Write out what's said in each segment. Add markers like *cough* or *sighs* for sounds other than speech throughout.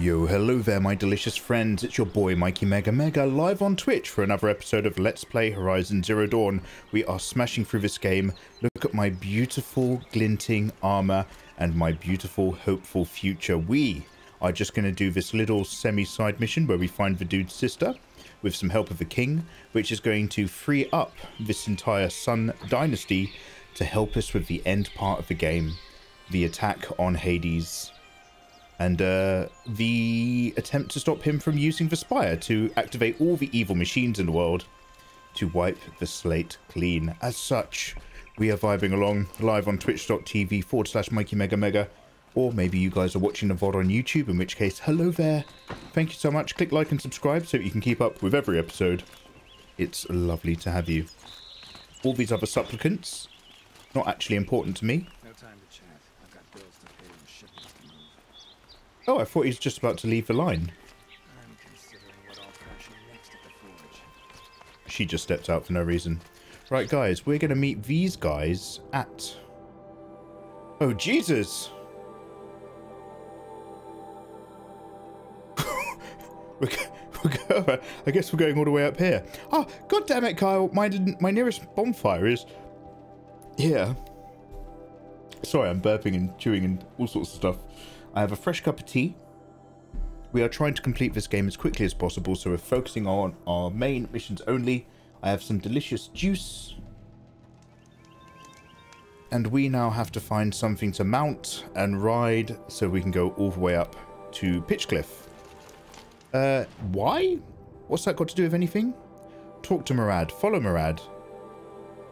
Yo, hello there, my delicious friends. It's your boy Mikey Mega Mega live on Twitch for another episode of Let's Play Horizon Zero Dawn. We are smashing through this game. Look at my beautiful glinting armor and my beautiful hopeful future. We are just going to do this little semi-side mission where we find the dude's sister with some help of the king, which is going to free up this entire Sun Dynasty to help us with the end part of the game, the attack on Hades and uh, the attempt to stop him from using the Spire to activate all the evil machines in the world to wipe the slate clean. As such, we are vibing along live on twitch.tv forward slash Mikey Mega Mega. Or maybe you guys are watching the VOD on YouTube, in which case, hello there. Thank you so much. Click like and subscribe so you can keep up with every episode. It's lovely to have you. All these other supplicants, not actually important to me. No time to chat. I've got bills to pay and shipments to move. Oh, I thought he was just about to leave the line. I'm considering what I'll next at the forge. She just stepped out for no reason. Right, guys, we're going to meet these guys at... Oh, Jesus! *laughs* we're *laughs* I guess we're going all the way up here. Oh, god damn it, Kyle. My, my nearest bonfire is here. Sorry, I'm burping and chewing and all sorts of stuff. I have a fresh cup of tea. We are trying to complete this game as quickly as possible, so we're focusing on our main missions only. I have some delicious juice. And we now have to find something to mount and ride so we can go all the way up to Pitchcliff. Uh, why? What's that got to do with anything? Talk to Marad, follow Marad,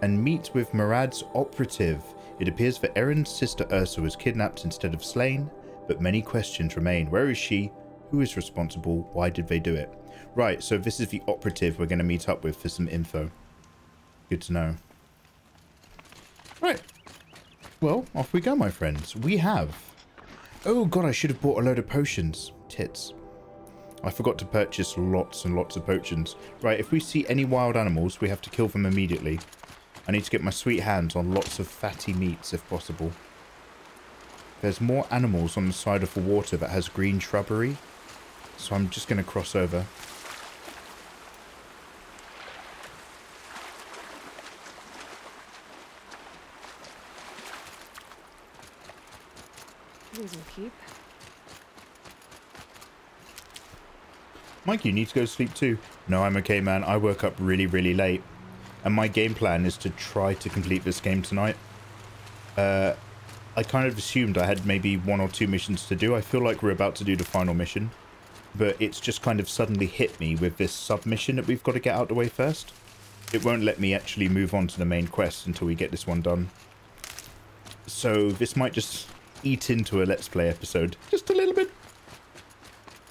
and meet with Marad's operative. It appears that Erend's sister Ersa was kidnapped instead of slain, but many questions remain. Where is she? Who is responsible? Why did they do it? Right, so this is the operative we're going to meet up with for some info. Good to know. Right. Well, off we go, my friends. We have... Oh, God, I should have bought a load of potions. Tits. I forgot to purchase lots and lots of potions. Right, if we see any wild animals, we have to kill them immediately. I need to get my sweet hands on lots of fatty meats, if possible. There's more animals on the side of the water that has green shrubbery. So I'm just going to cross over. Losing. Mike, you need to go to sleep too. No, I'm okay, man. I woke up really, really late. And my game plan is to try to complete this game tonight. Uh, I kind of assumed I had maybe one or two missions to do. I feel like we're about to do the final mission. But it's just kind of suddenly hit me with this submission that we've got to get out the way first. It won't let me actually move on to the main quest until we get this one done. So this might just eat into a Let's Play episode. Just a little bit.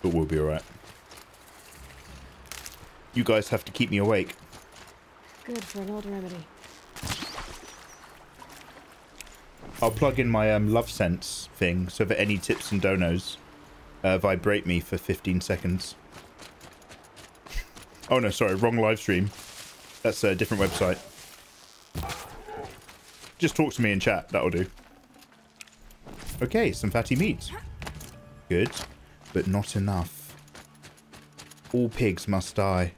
But we'll be alright. You guys have to keep me awake. Good for an old remedy. I'll plug in my um, Lovense thing so that any tips and donos uh, vibrate me for 15 seconds. *laughs* Oh no, sorry, wrong live stream. That's a different website. Just talk to me in chat, that'll do. Okay, some fatty meat. Good, but not enough. All pigs must die.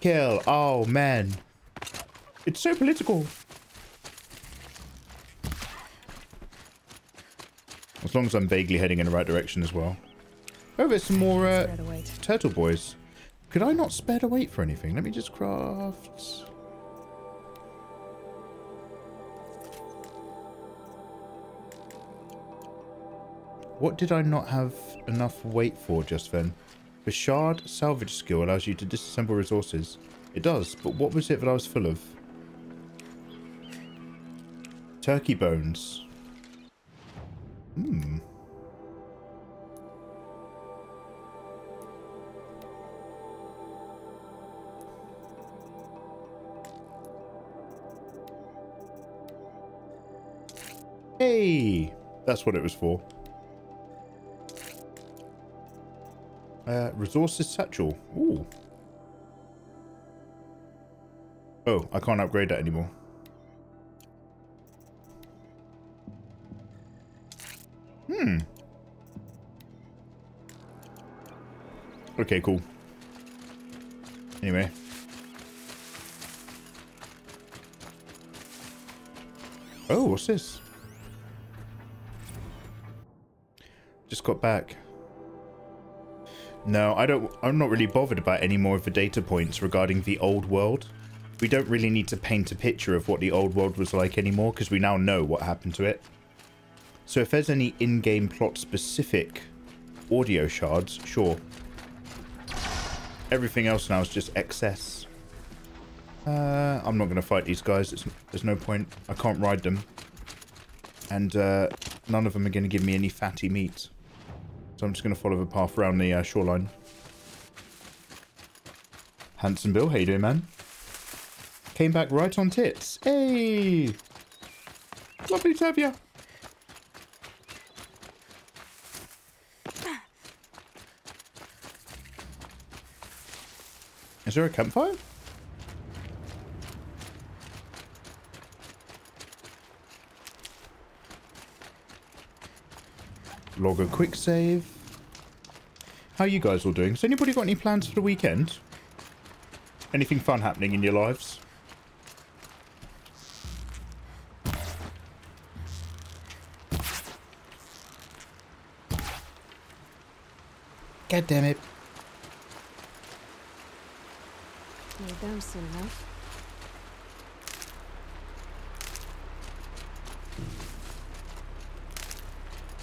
Kill all men. It's so political. As long as I'm vaguely heading in the right direction as well. Oh, there's some more uh, Spare the weight. turtle boys. Could I not spare the weight for anything? Let me just craft... What did I not have enough weight for just then? The shard salvage skill allows you to disassemble resources. It does, but what was it that I was full of? Turkey bones. Hmm. Hey! That's what it was for. Uh, resources satchel. Ooh. Oh, I can't upgrade that anymore. Okay, cool. Anyway. Oh, what's this? Just got back. No, I don't. I'm not really bothered about any more of the data points regarding the old world. We don't really need to paint a picture of what the old world was like anymore because we now know what happened to it. So if there's any in-game plot specific audio shards, sure. Everything else now is just excess. Uh, I'm not going to fight these guys. It's, there's no point. I can't ride them. And uh, none of them are going to give me any fatty meat. So I'm just going to follow the path around the uh, shoreline. Handsome Bill, how you doing, man? Came back right on tits. Hey! Lovely to have you. Is there a campfire? Log a quick save. How you guys all doing? Has anybody got any plans for the weekend? Anything fun happening in your lives? God damn it. You're down soon.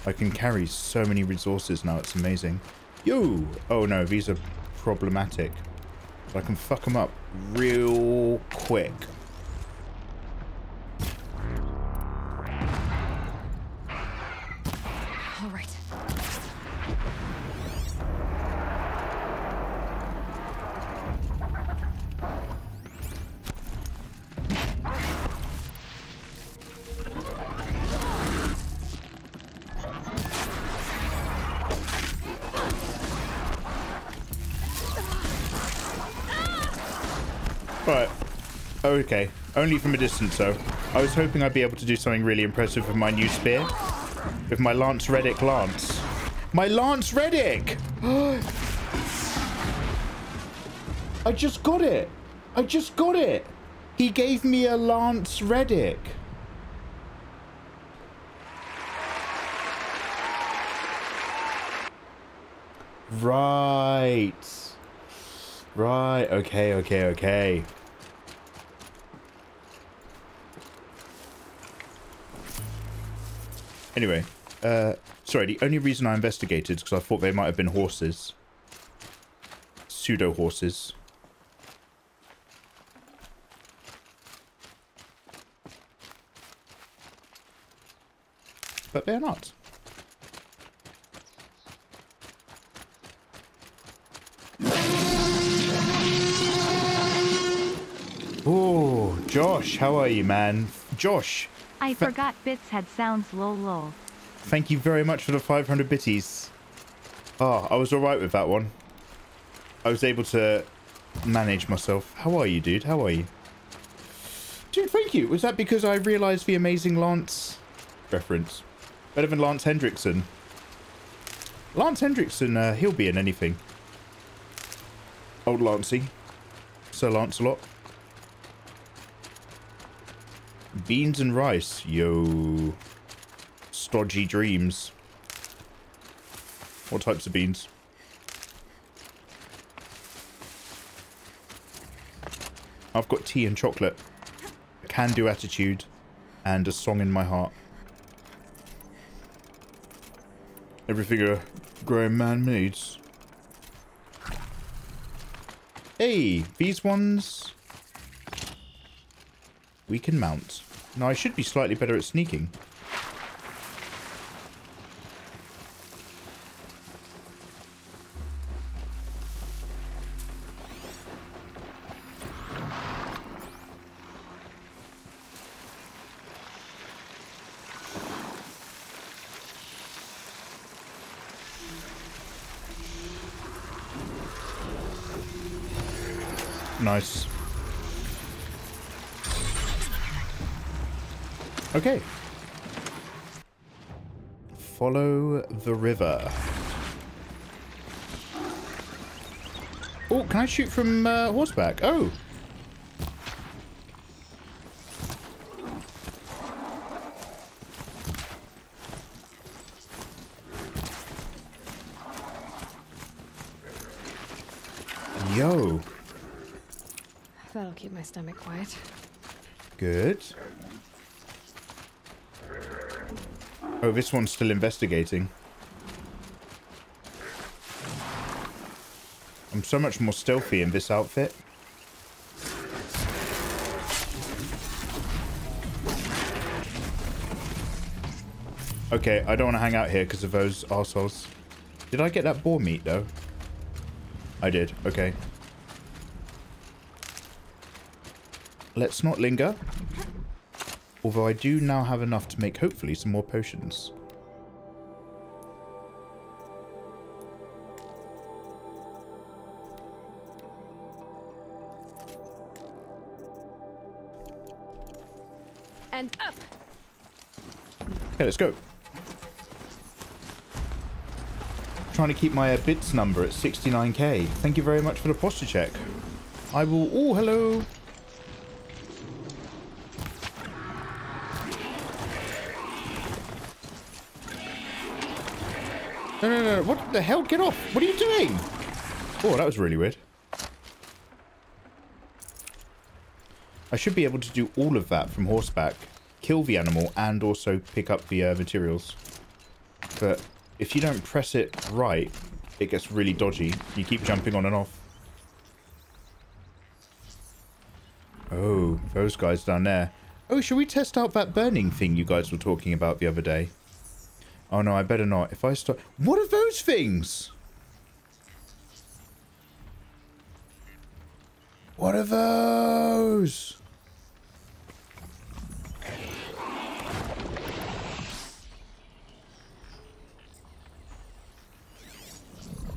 I can carry so many resources now, it's amazing. Yo! Oh no, these are problematic. I can fuck them up real quick. Right. Okay. Only from a distance, though. I was hoping I'd be able to do something really impressive with my new spear. With my Lance Reddick Lance. My Lance Reddick! *gasps* I just got it! I just got it! He gave me a Lance Reddick. Right. Right, okay, okay, okay. Anyway, uh, sorry, the only reason I investigated is because I thought they might have been horses. Pseudo horses. But they're not. Oh, Josh, how are you, man? Josh, I forgot bits had sounds low low. thank you very much for the 500 bitties. Oh, I was alright with that one. I was able to manage myself. How are you, dude? How are you? Dude, thank you. Was that because I realised the amazing Lance reference? Better than Lance Henriksen. Lance Henriksen, uh, he'll be in anything. Old Lancey. Sir Lancelot. Beans and rice. Yo. Stodgy dreams. What types of beans? I've got tea and chocolate. A can-do attitude. And a song in my heart. Everything a grown man needs. Hey, these ones... We can mount. Now, I should be slightly better at sneaking. Nice. Okay. Follow the river. Oh, can I shoot from uh, horseback? Oh. Yo. That'll keep my stomach quiet. Good. Oh, this one's still investigating. I'm so much more stealthy in this outfit. Okay, I don't want to hang out here because of those arseholes. Did I get that boar meat, though? I did. Okay. Let's not linger. Although I do now have enough to make, hopefully, some more potions. And up! Okay, let's go. Trying to keep my uh, bits number at 69k. Thank you very much for the posture check. I will... Oh, hello. The hell? Get off. What are you doing? Oh, that was really weird. I should be able to do all of that from horseback. Kill the animal and also pick up the uh, materials. But if you don't press it right, it gets really dodgy. You keep jumping on and off. Oh, those guys down there. Oh, should we test out that burning thing you guys were talking about the other day? Oh no, I better not. If I start... What are those things? What are those?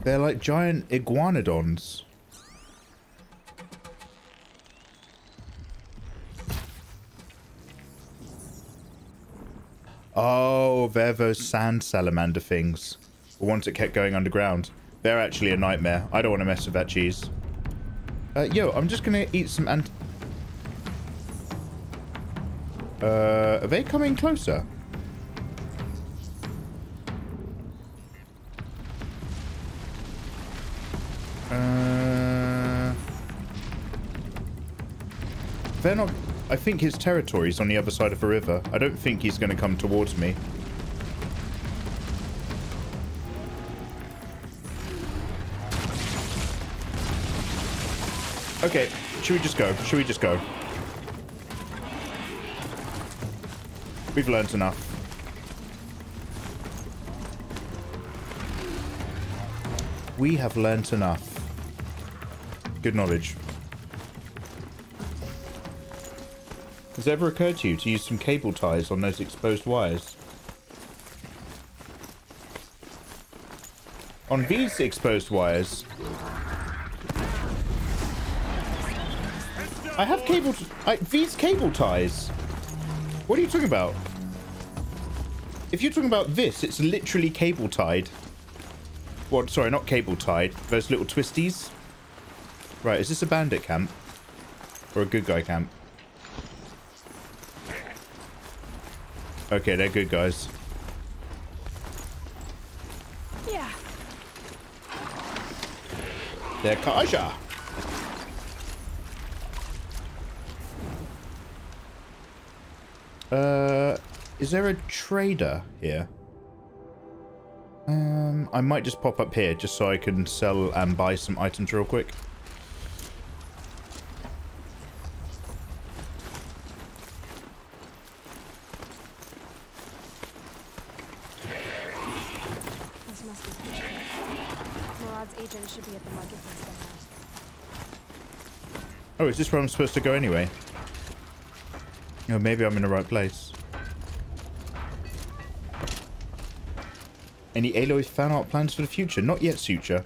They're like giant iguanodons. Oh, they're those sand salamander things. The ones that kept going underground. They're actually a nightmare. I don't want to mess with that cheese. Uh, yo, I'm just going to eat some ant... Uh, are they coming closer? Uh, they're not... I think his territory is on the other side of the river. I don't think he's going to come towards me. Okay, should we just go? Should we just go? We've learnt enough. We have learnt enough. Good knowledge. Has it ever occurred to you to use some cable ties on those exposed wires? On these exposed wires... I have cable... I, these cable ties! What are you talking about? If you're talking about this, it's literally cable tied. What? Sorry, not cable tied. Those little twisties. Right, is this a bandit camp? Or a good guy camp? Okay, they're good guys. Yeah. They're Carja. Uh, is there a trader here? Um, I might just pop up here just so I can sell and buy some items real quick. This must be Fisher. Murad's agent should be at the marketplace by. Oh, is this where I'm supposed to go anyway? Oh, maybe I'm in the right place. Any Aloy fan art plans for the future? Not yet, Suture.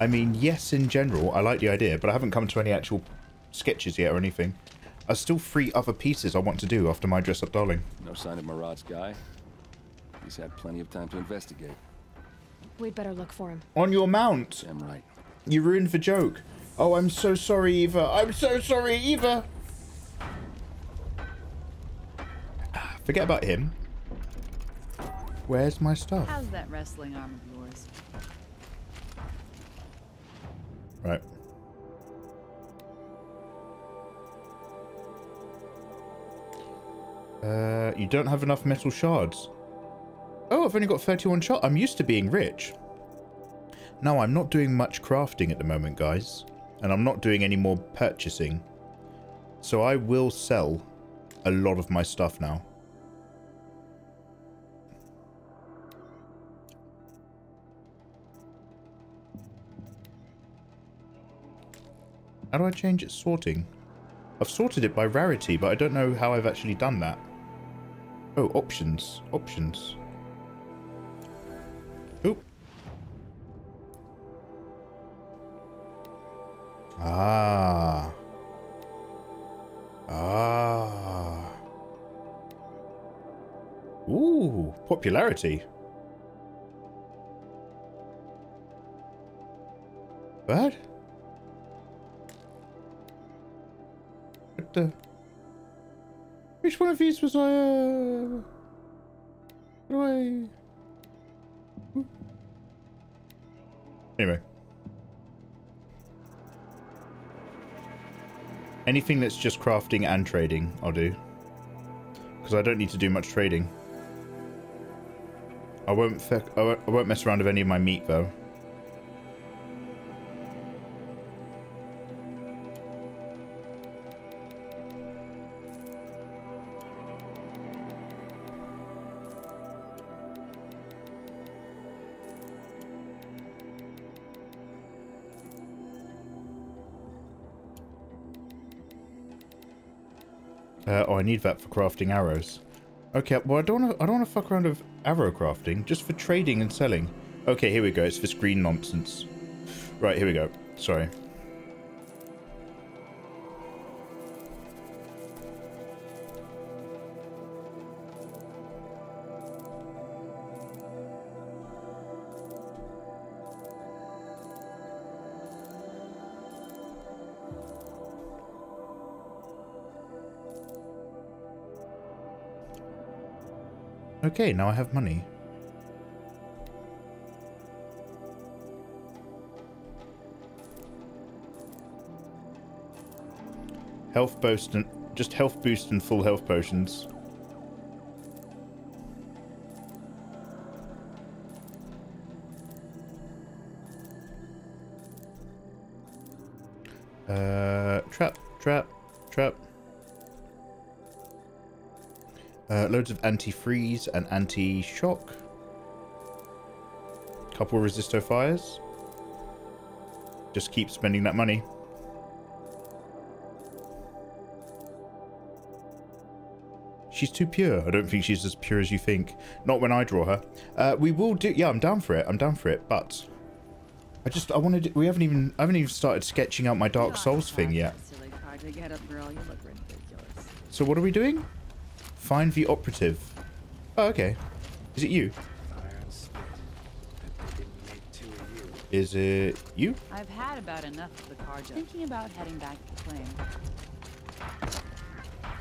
I mean, yes, in general, I like the idea, but I haven't come to any actual sketches yet or anything. I still three other pieces I want to do after my dress up darling. No sign of Marad's guy. He's had plenty of time to investigate. We'd better look for him. On your mount! Damn right. You ruined the joke. Oh, I'm so sorry, Eva. I'm so sorry, Eva. Ah, Forget about him. Where's my stuff? How's that wrestling arm of yours? Right. Uh, you don't have enough metal shards. Oh, I've only got 31 shot. I'm used to being rich. No, I'm not doing much crafting at the moment, guys. And I'm not doing any more purchasing. So I will sell a lot of my stuff now. How do I change its sorting? I've sorted it by rarity, but I don't know how I've actually done that. Oh, options. Options. Ah. Ah. Ooh, popularity. What? What the? Which one of these was I, uh... Do I... Anyway. Anything that's just crafting and trading, I'll do. Because I don't need to do much trading. I won't, I won't mess around with any of my meat, though. I need that for crafting arrows. Okay, well, I don't want to. I don't want to fuck around with arrow crafting, just for trading and selling. Okay, here we go. It's this green nonsense. Right, here we go. Sorry. Okay, now I have money. Health boost and just health boost and full health potions. Uh, trap, trap, trap. Uh, loads of anti-freeze and anti-shock. Couple resisto fires. Just keep spending that money. She's too pure. I don't think she's as pure as you think. Not when I draw her. Uh, we will do... Yeah, I'm down for it. I'm down for it. But... I just... I wanted... We haven't even... I haven't even started sketching out my Dark Souls thing yet. Silly project. Get up, girl. You look ridiculous. So what are we doing? Find the operative. Oh, okay. Is it you? Iron spit. I didn't make two of you. Is it you? I've had about enough of the car jump. Thinking about heading back to the plane.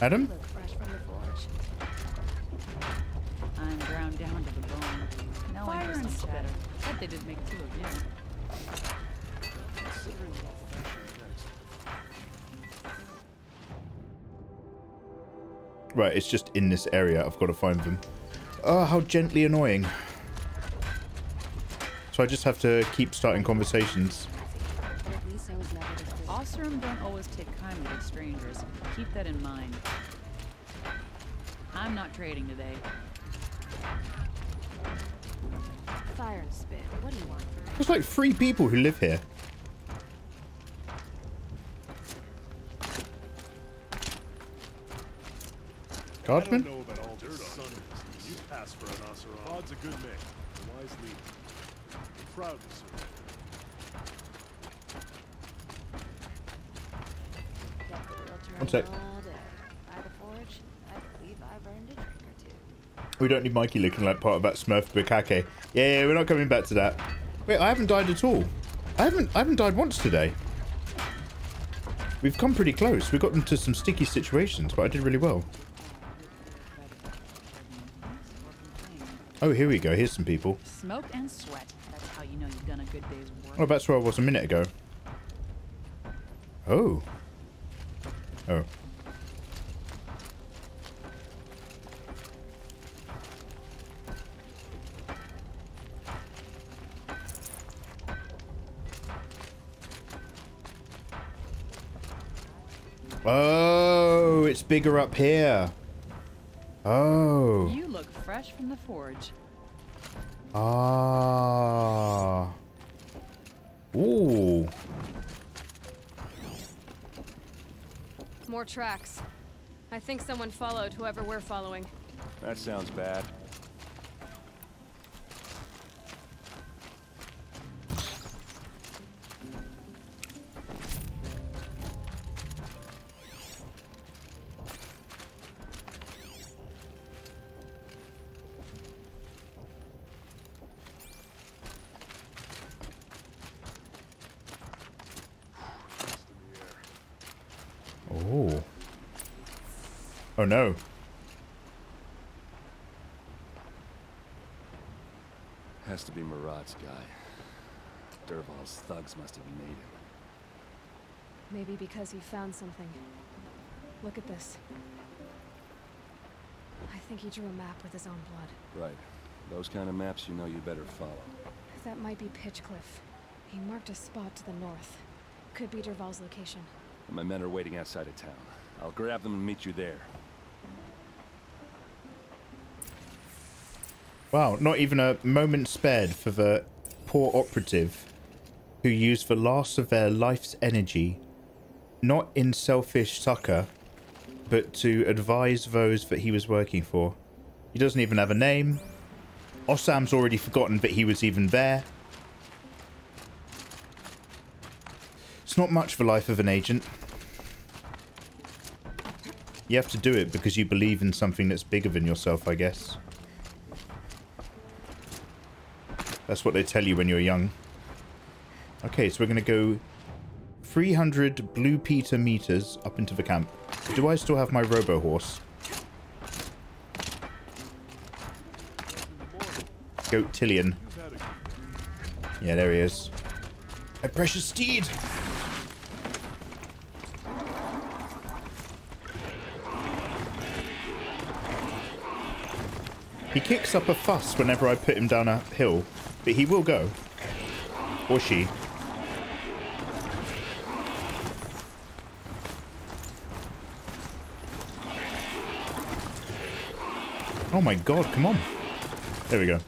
Adam? Look fresh from the forge. I'm ground down to the bone. No Fire and in spit. Bet they did make two of you. Right, it's just in this area. I've got to find them. Oh, how gently annoying. So I just have to keep starting conversations. But at least I was never defeated. Oseram don't always take kindly to strangers. Keep that in mind. I'm not trading today. Fire and spit. What do you want? There's like three people who live here. By the forge, I believe I've earned a drink or two. We don't need Mikey looking like part of that Smurf Bukake. Yeah, yeah, we're not coming back to that. Wait, I haven't died at all. I haven't I haven't died once today. We've come pretty close. We got into some sticky situations, but I did really well. Oh, here we go. Here's some people. Smoke and sweat. That's how you know you've done a good day's work. Oh, that's where I was a minute ago. Oh. Oh. Oh, it's bigger up here. Oh. You look fresh from the forge. Ah. Ooh. More tracks. I think someone followed whoever we're following. That sounds bad. Oh no. Has to be Marad's guy. Dervahl's thugs must have made him. Maybe because he found something. Look at this. I think he drew a map with his own blood. Right. Those kind of maps you know you better follow. That might be Pitchcliff. He marked a spot to the north. Could be Dervahl's location. My men are waiting outside of town. I'll grab them and meet you there. Wow, not even a moment spared for the poor operative who used the last of their life's energy, not in selfish succor, but to advise those that he was working for. He doesn't even have a name. Ossam's already forgotten that he was even there. It's not much for life of an agent. You have to do it because you believe in something that's bigger than yourself, I guess. That's what they tell you when you're young. Okay, so we're going to go 300 Blue Peter meters up into the camp. Do I still have my robo horse? Goat Tillion. Yeah, there he is. My precious steed! He kicks up a fuss whenever I put him down a hill, but he will go. Or she. Oh my god, come on. There we go.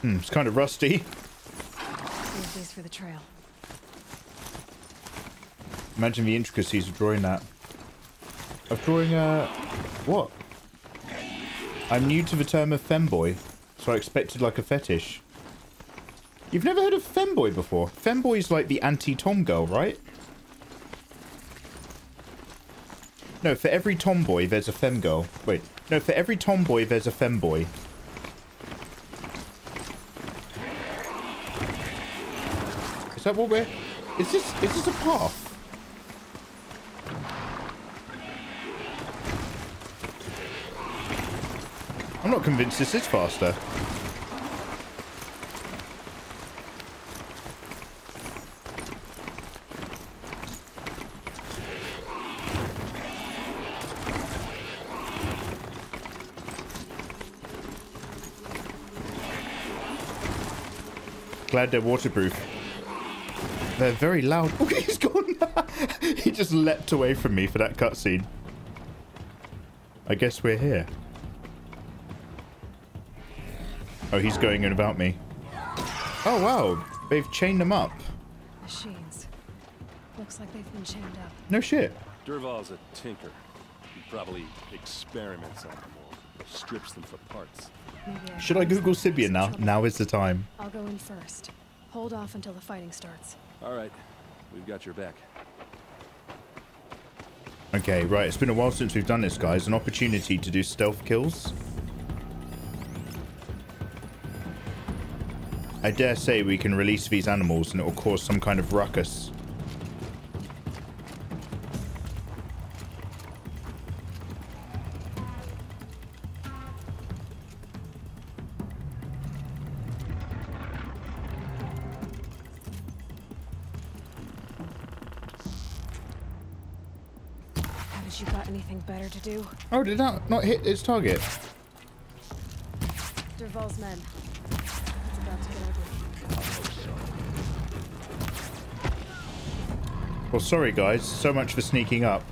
Hmm, it's kind of rusty. *laughs* Save these for the trail. Imagine the intricacies of drawing that. Of drawing a... What? I'm new to the term of femboy, so I expected like a fetish. You've never heard of femboy before? Femboy's like the anti-tom girl, right? No, for every tomboy, there's a femgirl. Wait, no, for every tomboy, there's a femboy. Is that what we're... Is this, is this a path? I'm not convinced this is faster. Glad they're waterproof. They're very loud. Oh, *laughs* he's gone. *laughs* he just leapt away from me for that cutscene. I guess we're here. Oh, he's going in about me. Oh, wow. They've chained them up. Machines. Looks like they've been chained up. No shit. Dervahl's a tinker. He probably experiments on them or strips them for parts. Should I Google save Sibian now? Now is the time. I'll go in first. Hold off until the fighting starts. All right, we've got your back. Okay, right. It's been a while since we've done this, guys. An opportunity to do stealth kills. I dare say we can release these animals and it will cause some kind of ruckus. To do? Oh, did that not hit its target? Dervahl's men. It's about to get ugly. Well, sorry, guys. So much for sneaking up.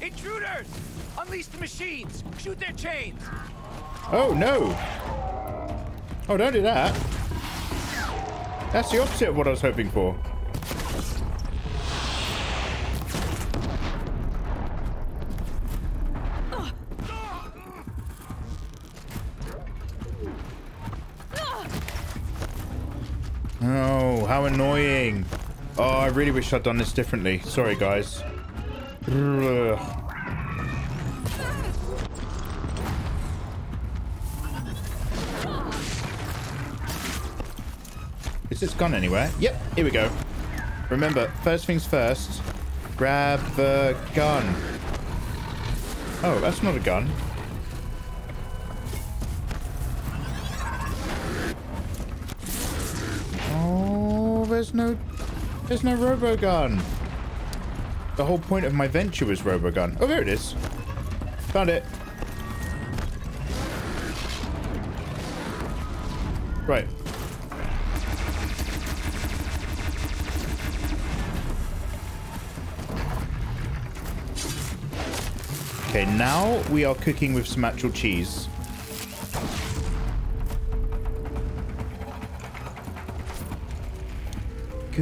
Intruders! Unleash the machines! Shoot their chains! Oh, no! Oh, don't do that. That's the opposite of what I was hoping for. Annoying. Oh, I really wish I'd done this differently. Sorry, guys. Ugh. Is this gun anywhere? Yep, here we go. Remember, first things first, grab the gun. Oh, that's not a gun. No, there's no robo gun. The whole point of my venture was robo gun. Oh, there it is. Found it. Right. Okay, now we are cooking with some actual cheese.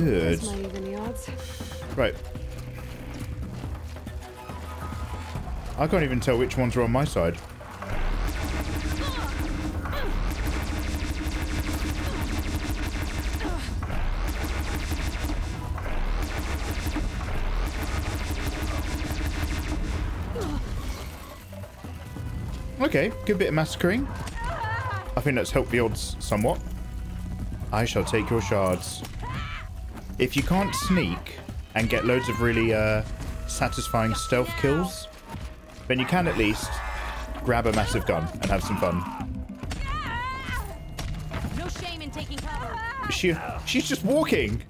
Good. That's might even the odds. Right. I can't even tell which ones are on my side. Okay, good bit of massacring. I think that's helped the odds somewhat. I shall take your shards. If you can't sneak and get loads of really uh, satisfying stealth kills, then you can at least grab a massive gun and have some fun. No shame in taking cover. She, she's just walking.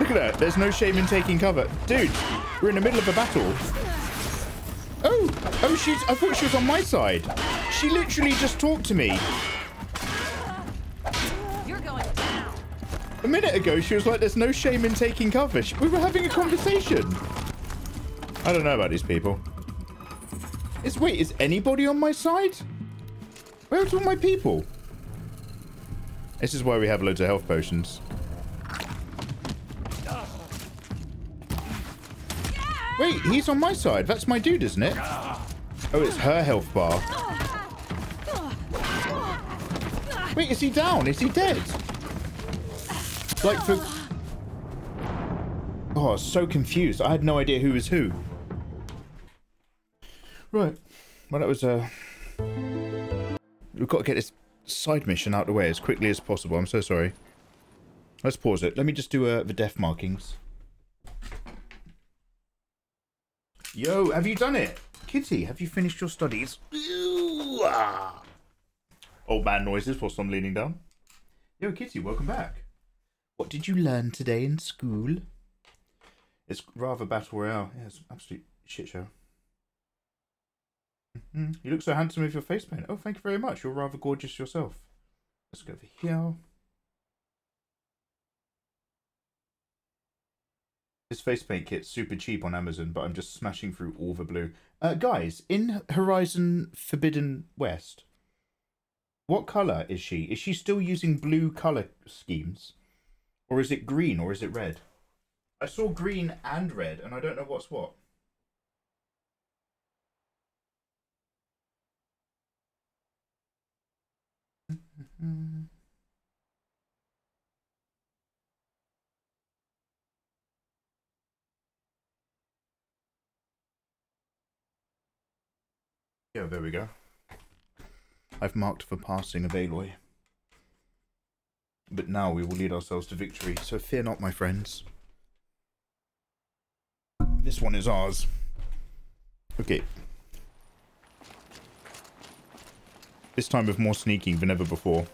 Look at her. There's no shame in taking cover. Dude, we're in the middle of a battle. Oh, oh, she's, I thought she was on my side. She literally just talked to me. A minute ago, she was like, there's no shame in taking cover. We were having a conversation. I don't know about these people. Is Wait, is anybody on my side? Where's all my people? This is why we have loads of health potions. Wait, he's on my side. That's my dude, isn't it? Oh, it's her health bar. Wait, is he down? Is he dead? Like for... Oh, I was so confused. I had no idea who was who. Right. Well, that was Uh... We've got to get this side mission out of the way as quickly as possible. I'm so sorry. Let's pause it. Let me just do uh, the death markings. Yo, have you done it? Kitty, have you finished your studies? Ooh, ah. Old man noises whilst I'm leaning down. Yo, Kitty, welcome back. What did you learn today in school? It's rather battle royale. Yeah, it's absolute shit show. Mhm. You look so handsome with your face paint. Oh, thank you very much. You're rather gorgeous yourself. Let's go over here. This face paint kit's super cheap on Amazon, but I'm just smashing through all the blue. Uh, guys, in Horizon Forbidden West, what color is she? Is she still using blue color schemes? Or is it green or is it red? I saw green and red and I don't know what's what. Yeah, there we go. I've marked for passing of Aloy. But now we will lead ourselves to victory, so fear not, my friends. This one is ours. Okay. This time with more sneaking than ever before.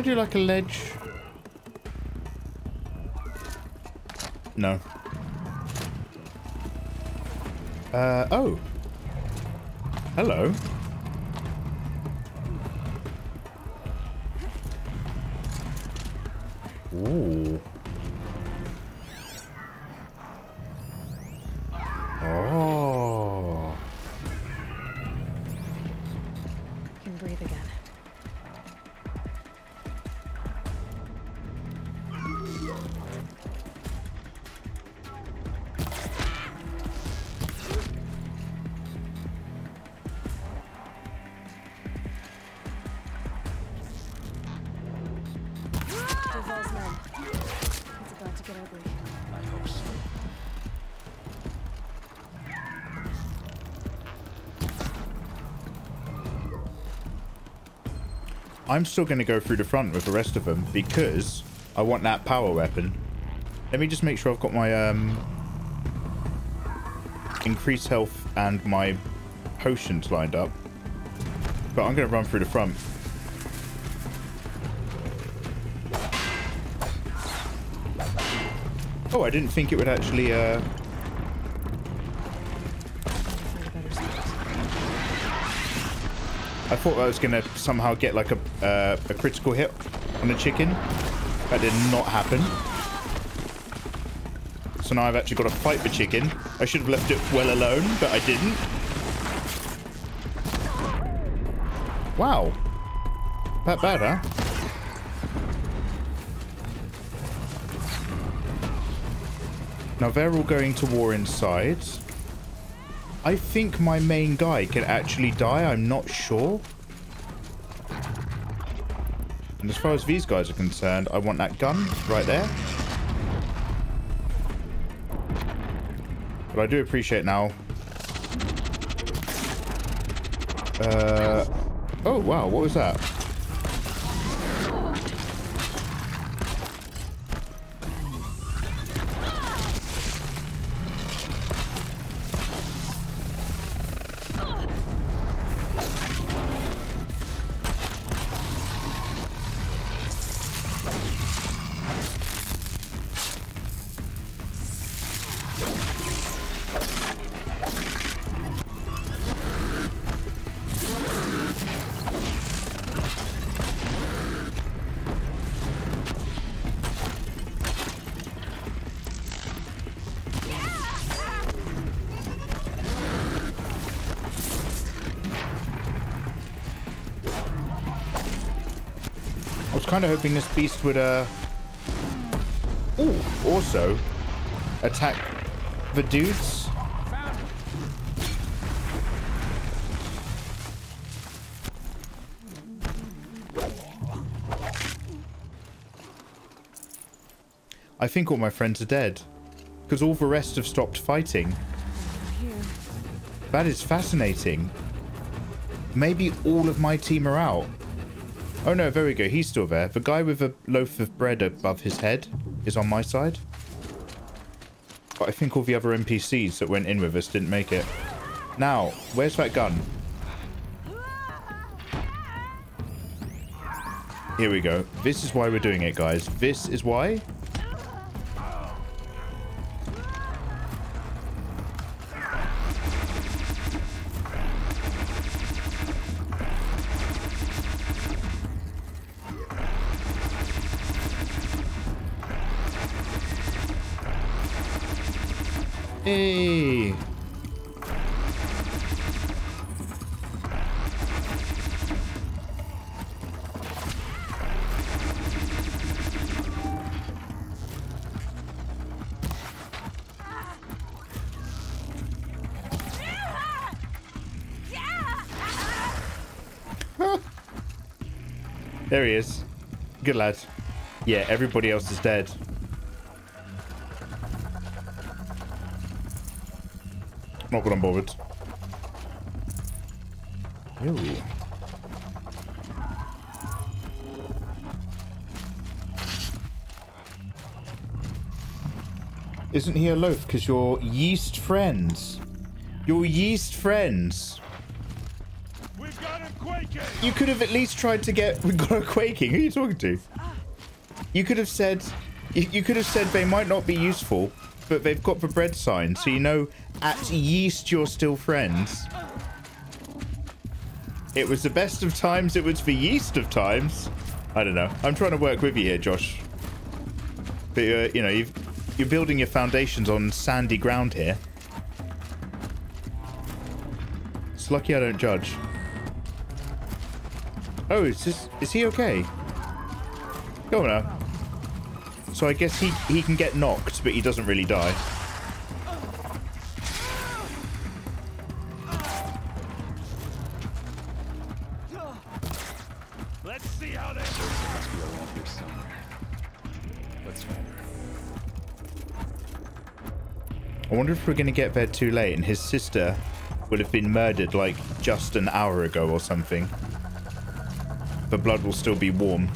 I do like a ledge? No. Uh, oh. Hello. Get ugly. I hope so. I'm still going to go through the front with the rest of them because I want that power weapon. Let me just make sure I've got my um, increased health and my potions lined up. But I'm going to run through the front. Oh, I didn't think it would actually... Uh... I thought I was going to somehow get like a, uh, a critical hit on the chicken. That did not happen. So now I've actually got to fight the chicken. I should have left it well alone, but I didn't. Wow. That bad, huh? Now they're all going to war inside. I think my main guy can actually die. I'm not sure. And as far as these guys are concerned, I want that gun right there. But I do appreciate now. Uh, oh, wow. What was that? Kind of hoping this beast would, uh... Ooh, also attack the dudes. I think all my friends are dead. Because all the rest have stopped fighting. That is fascinating. Maybe all of my team are out. Oh no, there we go. He's still there. The guy with a loaf of bread above his head is on my side. But I think all the other NPCs that went in with us didn't make it. Now, where's that gun? Here we go. This is why we're doing it, guys. This is why. There he is. Good lad. Yeah, everybody else is dead. Not I'm bothered. Ew. Isn't he a loaf? Because you're yeast friends. You're yeast friends. You could have at least tried to get *laughs* we got a quaking. Who are you talking to? You could have said you, you could have said they might not be useful, but they've got the bread sign, so you know at yeast you're still friends. It was the best of times, it was the yeast of times. I don't know. I'm trying to work with you here, Josh. But uh, you know, you've, you're building your foundations on sandy ground here. It's lucky I don't judge. Oh, is this is he okay? Go on now. So I guess he he can get knocked, but he doesn't really die. Let's see how they Must be around here somewhere. Let's find her. I wonder if we're going to get there too late and his sister would have been murdered like just an hour ago or something. The blood will still be warm.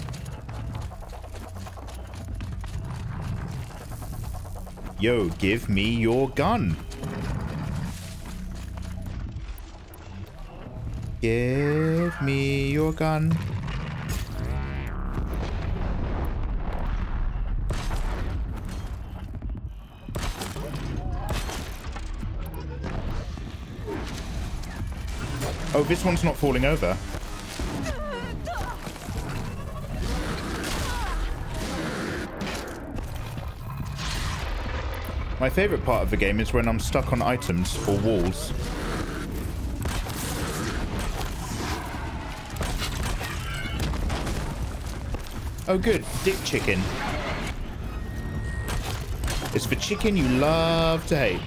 Yo, give me your gun. Give me your gun. Oh, this one's not falling over. My favorite part of the game is when I'm stuck on items or walls. Oh good, dick chicken. It's the chicken you love to hate.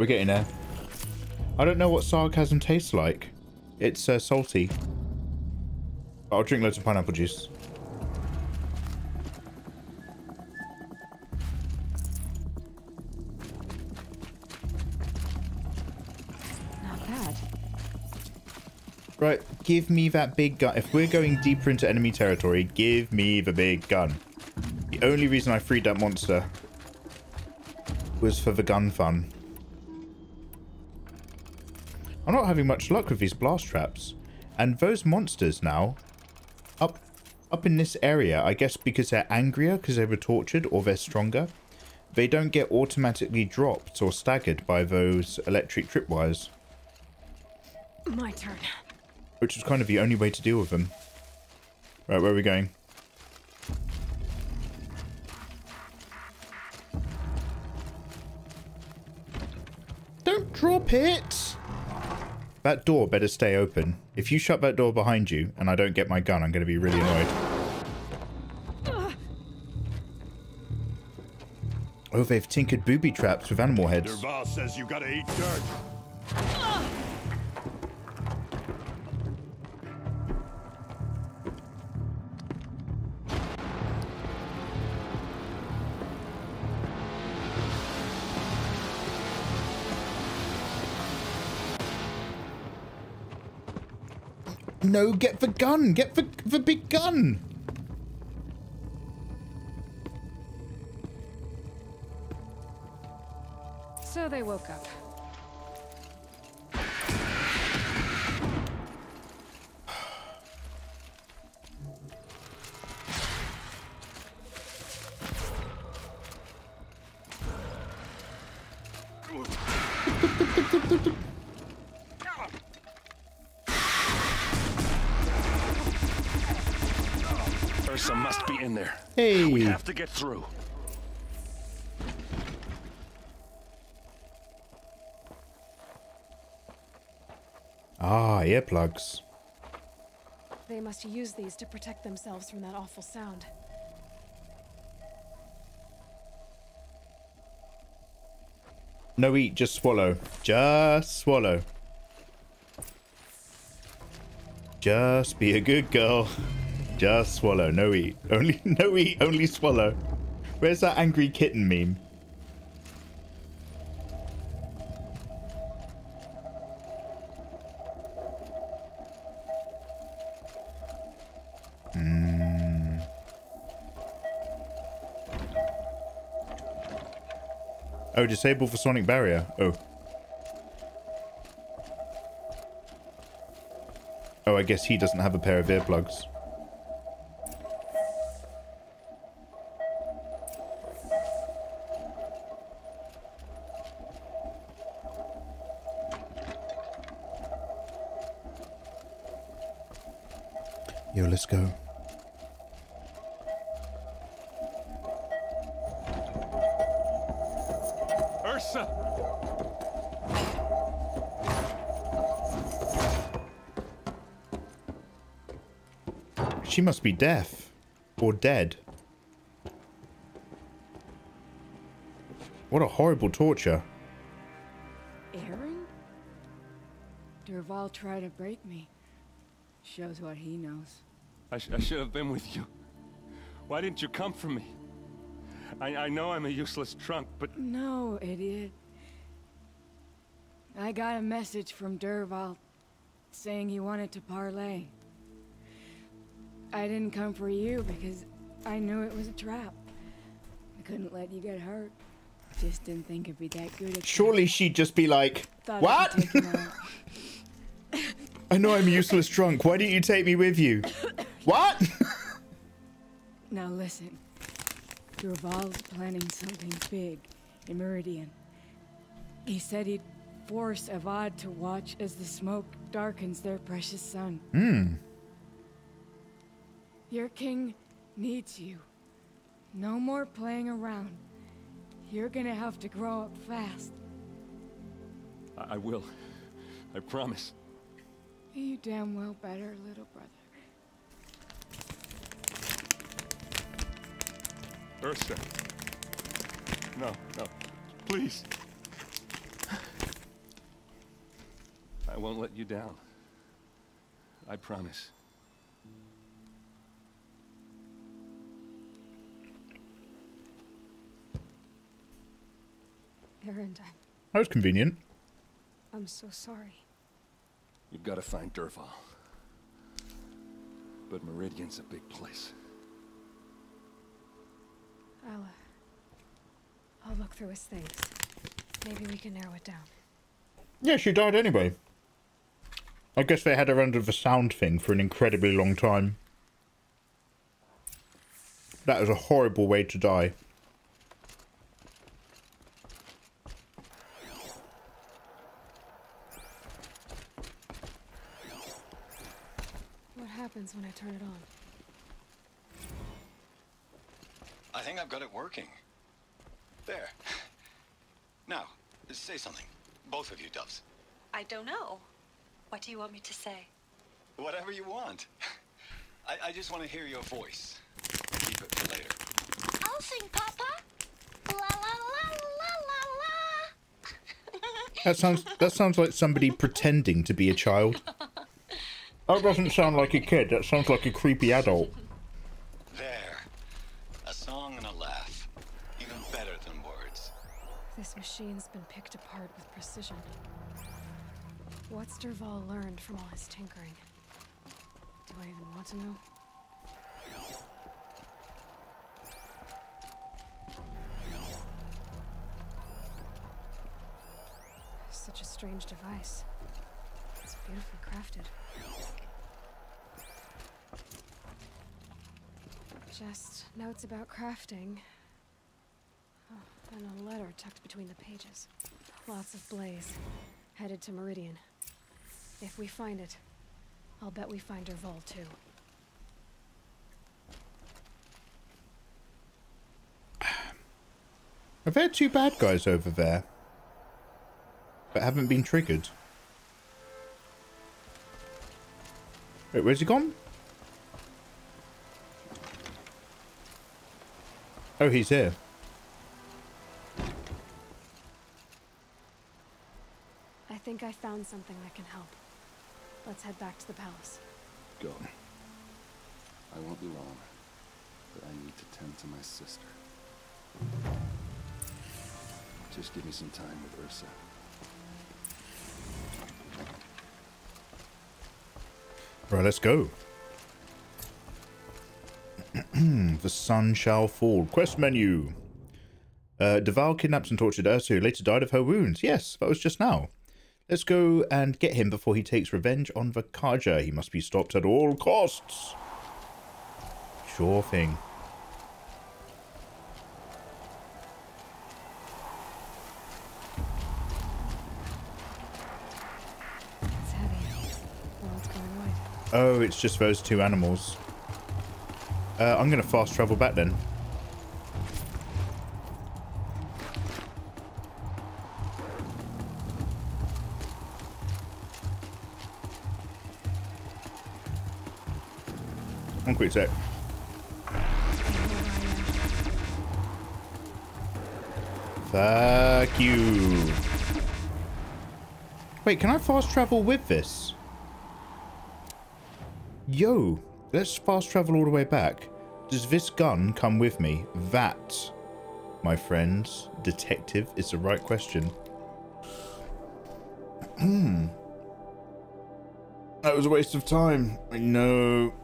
We're getting there. I don't know what sarcasm tastes like. It's uh, salty. I'll drink loads of pineapple juice. Not bad. Right, give me that big gun. If we're going deeper into enemy territory, give me the big gun. The only reason I freed that monster was for the gun fun. I'm not having much luck with these blast traps. And those monsters now, up up in this area, I guess because they're angrier because they were tortured or they're stronger, they don't get automatically dropped or staggered by those electric tripwires, My turn. which is kind of the only way to deal with them. Right, where are we going? Don't drop it! That door better stay open. If you shut that door behind you and I don't get my gun, I'm going to be really annoyed. Oh, they've tinkered booby traps with animal heads. Dervahl says you gotta eat dirt. No, get the gun! Get the, the big gun! So they woke up. Hey! We have to get through. Ah, earplugs. They must use these to protect themselves from that awful sound. No eat, just swallow. Just swallow. Just be a good girl. Just swallow. No eat. *laughs* Only no eat, only swallow. Where's that angry kitten meme? Hmm. Oh, disable for sonic barrier. Oh. Oh, I guess he doesn't have a pair of earplugs. Yo, let's go. Ersa! She must be deaf. Or dead. What a horrible torture. Erend? Dervahl tried to break me. Shows what he knows. I, sh I should have been with you. Why didn't you come for me? I, I know I'm a useless trunk, but No, idiot. I got a message from Dervahl saying he wanted to parlay. I didn't come for you because I knew it was a trap. I couldn't let you get hurt. Just didn't think it'd be that good. a Surely she'd just be like. Thought What? I could take him out. *laughs* I know I'm a useless drunk. Why didn't you take me with you? *laughs* What? *laughs* Now listen. Dervahl's planning something big in Meridian. He said he'd force Avad to watch as the smoke darkens their precious sun. Hmm. Your king needs you. No more playing around. You're gonna have to grow up fast. I, I will. I promise. You damn well better, little brother. Ersa. No, no. Please. I won't let you down. I promise. Erend, I'm, That was convenient. I'm so sorry. You've got to find Dervahl. But Meridian's a big place. I'll, uh, I'll look through his things. Maybe we can narrow it down. Yeah, she died anyway. I guess they had her under the sound thing for an incredibly long time. That is a horrible way to die. What happens when I turn it on? I think I've got it working. There. Now, say something. Both of you, Doves. I don't know. What do you want me to say? Whatever you want. I, I just want to hear your voice. Keep it for later. I'll sing, Papa. La la la la la la. That sounds that sounds like somebody *laughs* pretending to be a child. That doesn't sound like a kid. That sounds like a creepy adult. There. A song and a laugh. Even better than words. This machine's been picked apart with precision. What's Dervahl learned from all his tinkering? Do I even want to know? Such a strange device. It's beautifully crafted. Just notes about crafting. And a letter tucked between the pages. Lots of blaze. Headed to Meridian. If we find it, I'll bet we find Dervahl too. *sighs* Are there two bad guys over there? But haven't been triggered? Wait, where's he gone? Oh, he's here. Think I found something that can help. Let's head back to the palace. Go. I won't be long, but I need to tend to my sister. Just give me some time with Ersa. Right, let's go. *clears throat* the sun shall fall. Quest menu. Uh, Dervahl kidnaps and tortured Ersa, who later died of her wounds. Yes, that was just now. Let's go and get him before he takes revenge on Vakaja. He must be stopped at all costs. Sure thing. Oh, it's just those two animals. Uh, I'm going to fast travel back then. Quick sec. Fuck you. Wait, can I fast travel with this? Yo, let's fast travel all the way back. Does this gun come with me? That, my friends, detective, is the right question. Hmm. that was a waste of time. I know.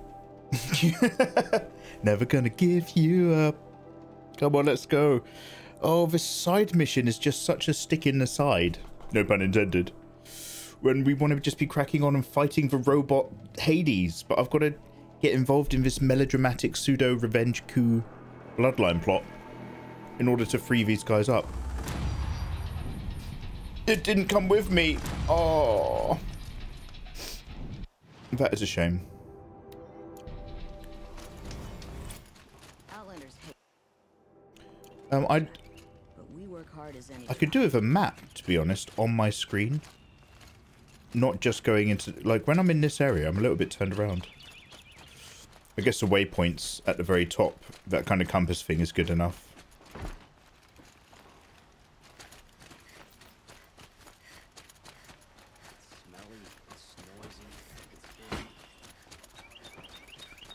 *laughs* Never gonna give you up. Come on, let's go. Oh, this side mission is just such a stick in the side. No pun intended when we want to just be cracking on and fighting the robot Hades, but I've got to get involved in this melodramatic pseudo revenge coup bloodline plot in order to free these guys up. It didn't come with me. Oh, that is a shame. Um, I but we work hard as. I could do with a map, to be honest, on my screen. Not just going into... Like, when I'm in this area, I'm a little bit turned around. I guess the waypoints at the very top, that kind of compass thing is good enough.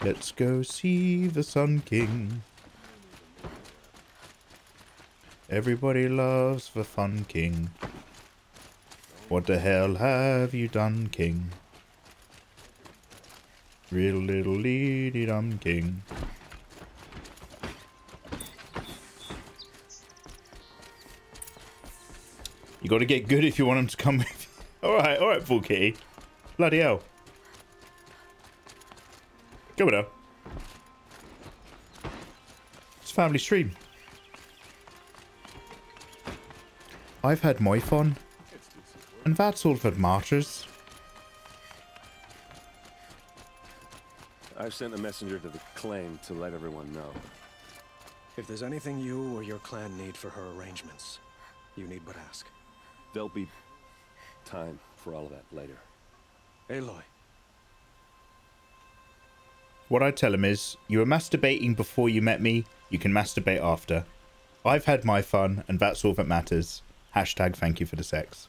Let's go see the Sun King. Everybody loves the Fun King. What the hell have you done, King? Real little leedy dum king. You gotta get good if you want him to come with you. *laughs* Alright, alright, Full Kitty. Bloody hell. Go with her. It's family stream. I've had my fun. And that's all that matters. I've sent a messenger to the claim to let everyone know. If there's anything you or your clan need for her arrangements, you need but ask. There'll be time for all of that later. Aloy, What I tell him is, you were masturbating before you met me, you can masturbate after. I've had my fun, and that's all that matters. Hashtag thank you for the sex.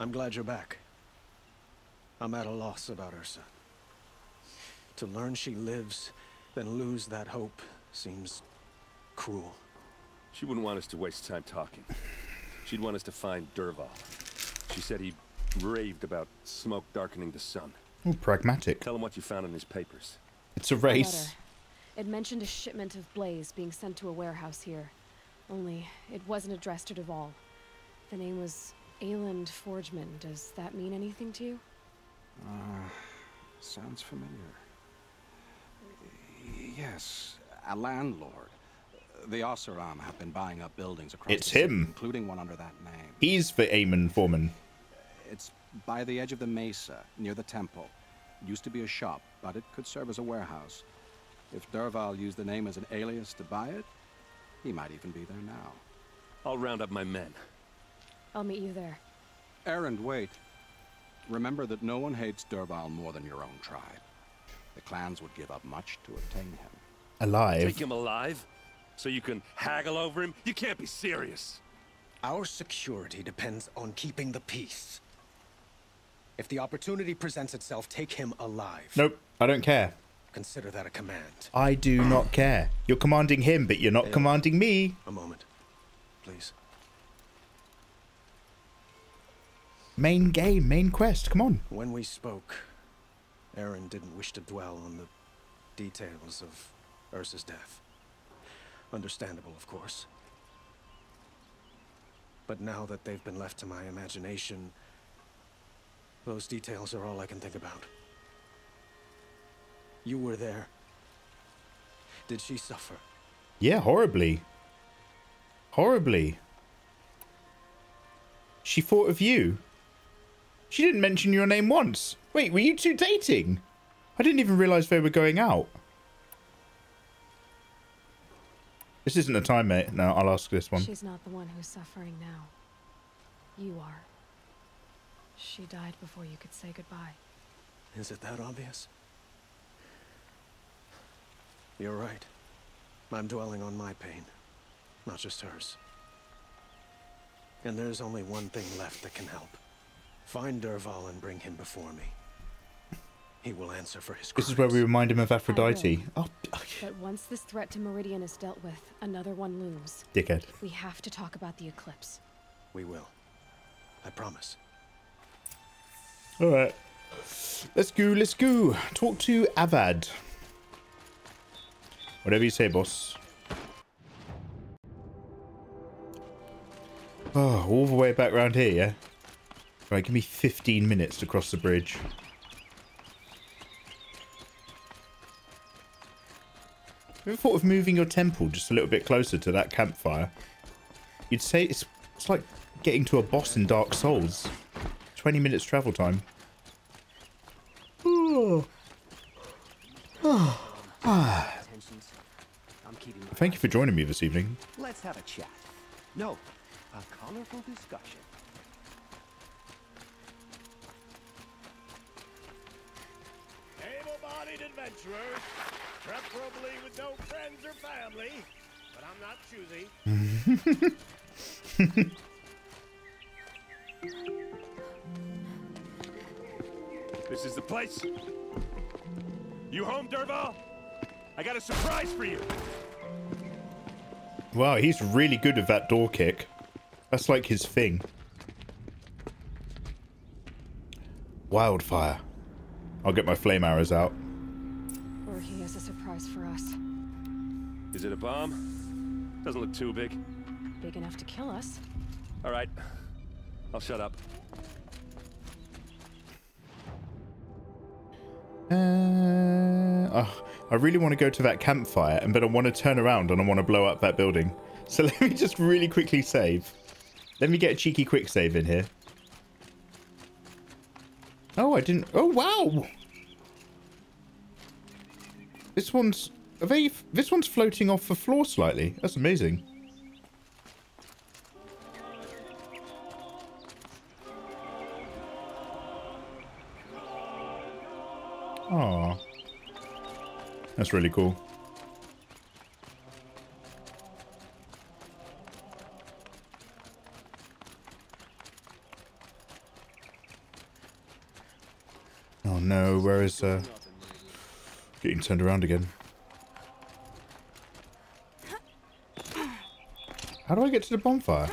I'm glad you're back. I'm at a loss about Ersa. To learn she lives, then lose that hope seems cruel. She wouldn't want us to waste time talking. She'd want us to find Dervahl. She said he raved about smoke darkening the sun. Oh, pragmatic. Tell him what you found in his papers. It's a A race. letter. It mentioned a shipment of blaze being sent to a warehouse here. Only, it wasn't addressed to Dervahl. The name was Ayland Forgeman. Does that mean anything to you? Uh, sounds familiar. Yes, a landlord. The Oseram have been buying up buildings across It's the city, him. including one under that name. He's the Amon Foreman. It's by the edge of the mesa, near the temple. It used to be a shop, but it could serve as a warehouse. If Dervahl used the name as an alias to buy it, he might even be there now. I'll round up my men. I'll meet you there. Erend, wait. Remember that no one hates Dervahl more than your own tribe. The clans would give up much to obtain him. Alive. Take him alive? So you can haggle over him? You can't be serious. Our security depends on keeping the peace. If the opportunity presents itself, take him alive. Nope, I don't care. Consider that a command. I do not care. You're commanding him, but you're not Yeah. commanding me. A moment, please. Main game, main quest. Come on. When we spoke, Erend didn't wish to dwell on the details of Ersa's death. Understandable, of course. But now that they've been left to my imagination, those details are all I can think about. You were there. Did she suffer? Yeah, horribly. Horribly. She thought of you. She didn't mention your name once. Wait, were you two dating? I didn't even realize they were going out. This isn't the time, mate. No, I'll ask this one. She's not the one who's suffering now. You are. She died before you could say goodbye. Is it that obvious? You're right. I'm dwelling on my pain, not just hers. And there's only one thing left that can help. Find Dervahl and bring him before me. He will answer for his crimes. This is where we remind him of Aphrodite. Oh, But once this threat to Meridian is dealt with, another one looms. dickhead. We have to talk about the eclipse. We will. I promise. All right. Let's go, let's go. Talk to Avad. Whatever you say, boss. Oh, all the way back round here, yeah? Right, give me 15 minutes to cross the bridge. Ever thought of moving your temple just a little bit closer to that campfire? You'd say it's, it's like getting to a boss in Dark Souls. 20 minutes travel time. Oh. Ah. I'm keeping my Thank you for joining me this evening. Let's have a chat. No, a colorful discussion. Able-bodied adventurers, preferably with no friends or family, but I'm not choosy. *laughs* This is the place. You home, Dervahl? I got a surprise for you. Wow, he's really good at that door kick. That's like his thing. Wildfire. I'll get my flame arrows out. Or he has a surprise for us. Is it a bomb? Doesn't look too big. Big enough to kill us. All right. I'll shut up. Uh, oh, I really want to go to that campfire, and but I want to turn around and I want to blow up that building. *laughs* So let me just really quickly save. Let me get a cheeky quick save in here. Oh, I didn't. Oh, wow. This one's. Are they? This one's floating off the floor slightly. That's amazing. Oh, that's really cool. Oh no, where is uh getting turned around again? How do I get to the bonfire?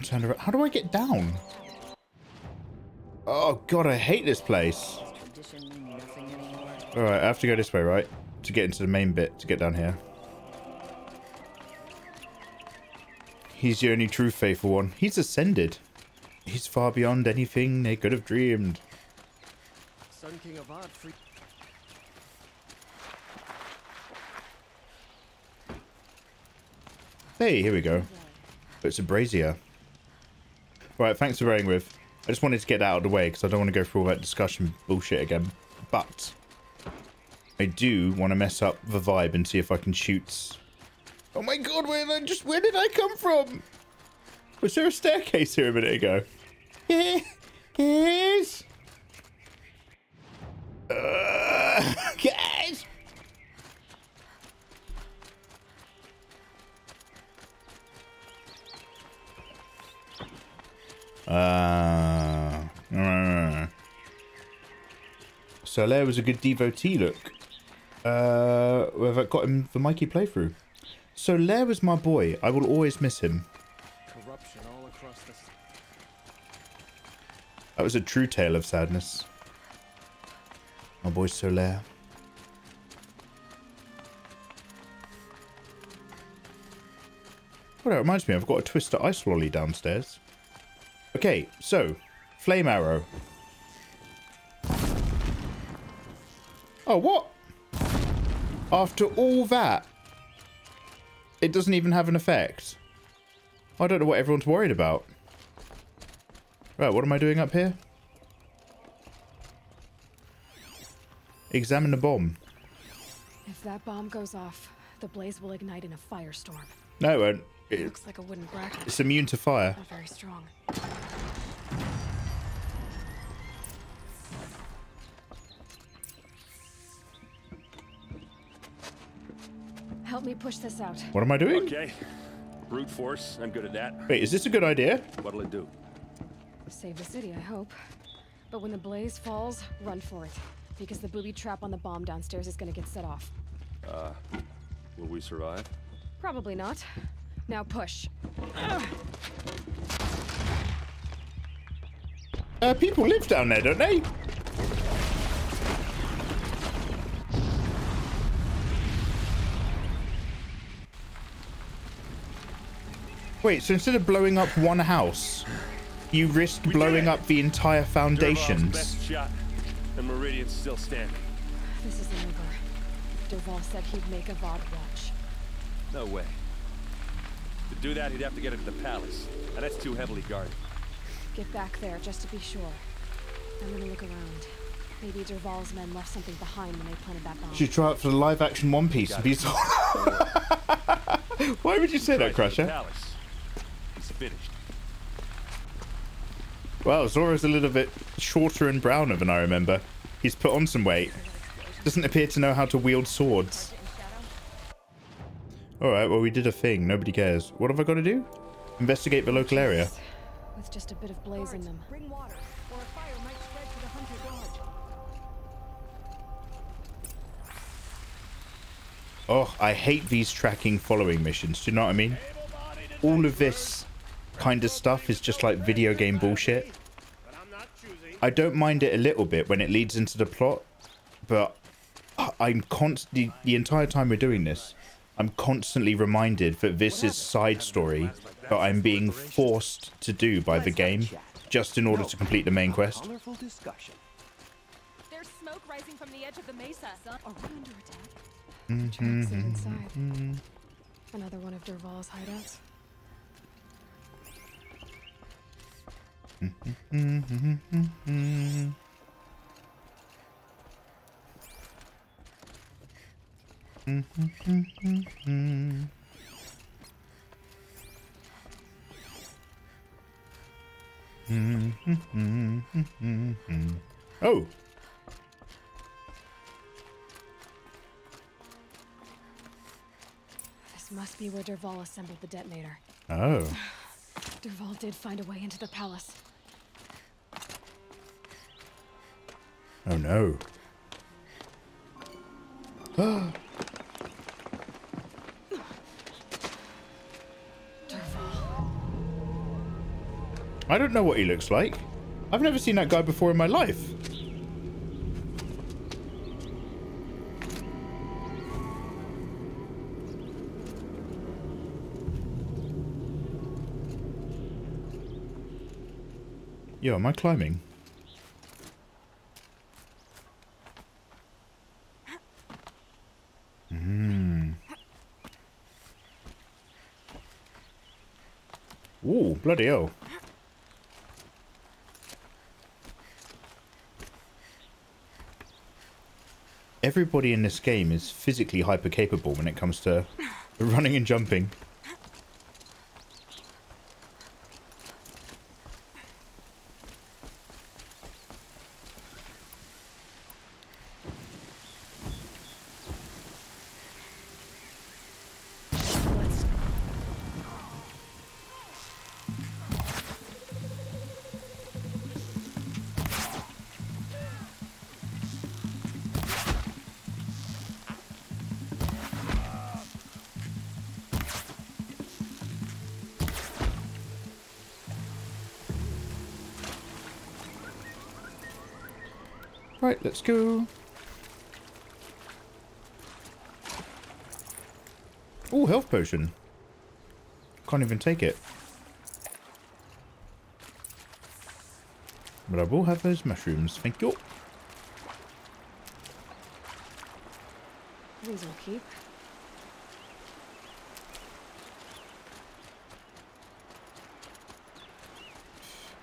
I'm turned around. How do I get down? Oh god, I hate this place. Alright, I have to go this way, right? To get into the main bit, to get down here. He's the only true faithful one. He's ascended. He's far beyond anything they could have dreamed. Sun King Avad free. Hey, here we go. It's a brazier. Right, thanks for bearing with. I just wanted to get that out of the way because I don't want to go through all that discussion bullshit again. But I do want to mess up the vibe and see if I can shoot. Oh my god, where did I just where did I come from? Was there a staircase here a minute ago? *laughs* Yes. Uh, uh, Soler was a good devotee look. Uh, have got him for Mikey playthrough. Soler was my boy. I will always miss him. Corruption all across the. That was a true tale of sadness. My boy Soler. Well, that reminds me, I've got a Twister Ice Lolly downstairs. Okay, so, Flame Arrow. Oh, what? After all that, it doesn't even have an effect. I don't know what everyone's worried about. Right, what am I doing up here? Examine the bomb. If that bomb goes off, the blaze will ignite in a firestorm. No, it won't. It It, looks like a wooden bracket. it's immune to fire. Not very strong. Help me push this out. What am I doing? Okay. Brute force. I'm good at that. Wait, is this a good idea? What'll it do? Save the city, I hope. But when the blaze falls, run for it. Because the booby trap on the bomb downstairs is gonna get set off. Uh, will we survive? Probably not. Now push. Uh, people live down there, don't they? Wait, so instead of blowing up one house, you risked blowing up the entire foundations. best shot. And Meridian's still standing. This isn't over. Dervahl said he'd make Avad watch. No way. To do that, he'd have to get into the palace. And that's too heavily guarded. Get back there, just to be sure. I'm gonna look around. Maybe Dervahl's men left something behind when they planted that bomb. Should try out for the live action One Piece and be so. Why would you say that, Crusher? Palace. He's finished. Well, Zora's a little bit shorter and browner than I remember. He's put on some weight. Doesn't appear to know how to wield swords. Alright, well, we did a thing. Nobody cares. What have I got to do? Investigate the local area. With just a bit of blaze in them. Bring water, or a fire might spread to the hunter lodge. Oh, I hate these tracking following missions. Do you know what I mean? All of this kind of stuff is just like video game bullshit. I'm not choosing. I don't mind it a little bit when it leads into the plot, but I'm constantly the entire time we're doing this, I'm constantly reminded that this is side story that I'm being forced to do by the game just in order to complete the main quest. Colorful discussion. There's smoke rising from the edge of the mesa. Are we under attack? Tracks inside. Another one of Dervahl's hideouts. Oh. This must be where Dervahl assembled the detonator. Oh. *sighs* Dervahl did find a way into the palace. Oh no. *gasps* I don't know what he looks like. I've never seen that guy before in my life. Yo, am I climbing? Hmm. Ooh, bloody hell. Everybody in this game is physically hyper capable when it comes to running and jumping. Let's go. Oh, health potion. Can't even take it. But I will have those mushrooms. Thank you. These will keep.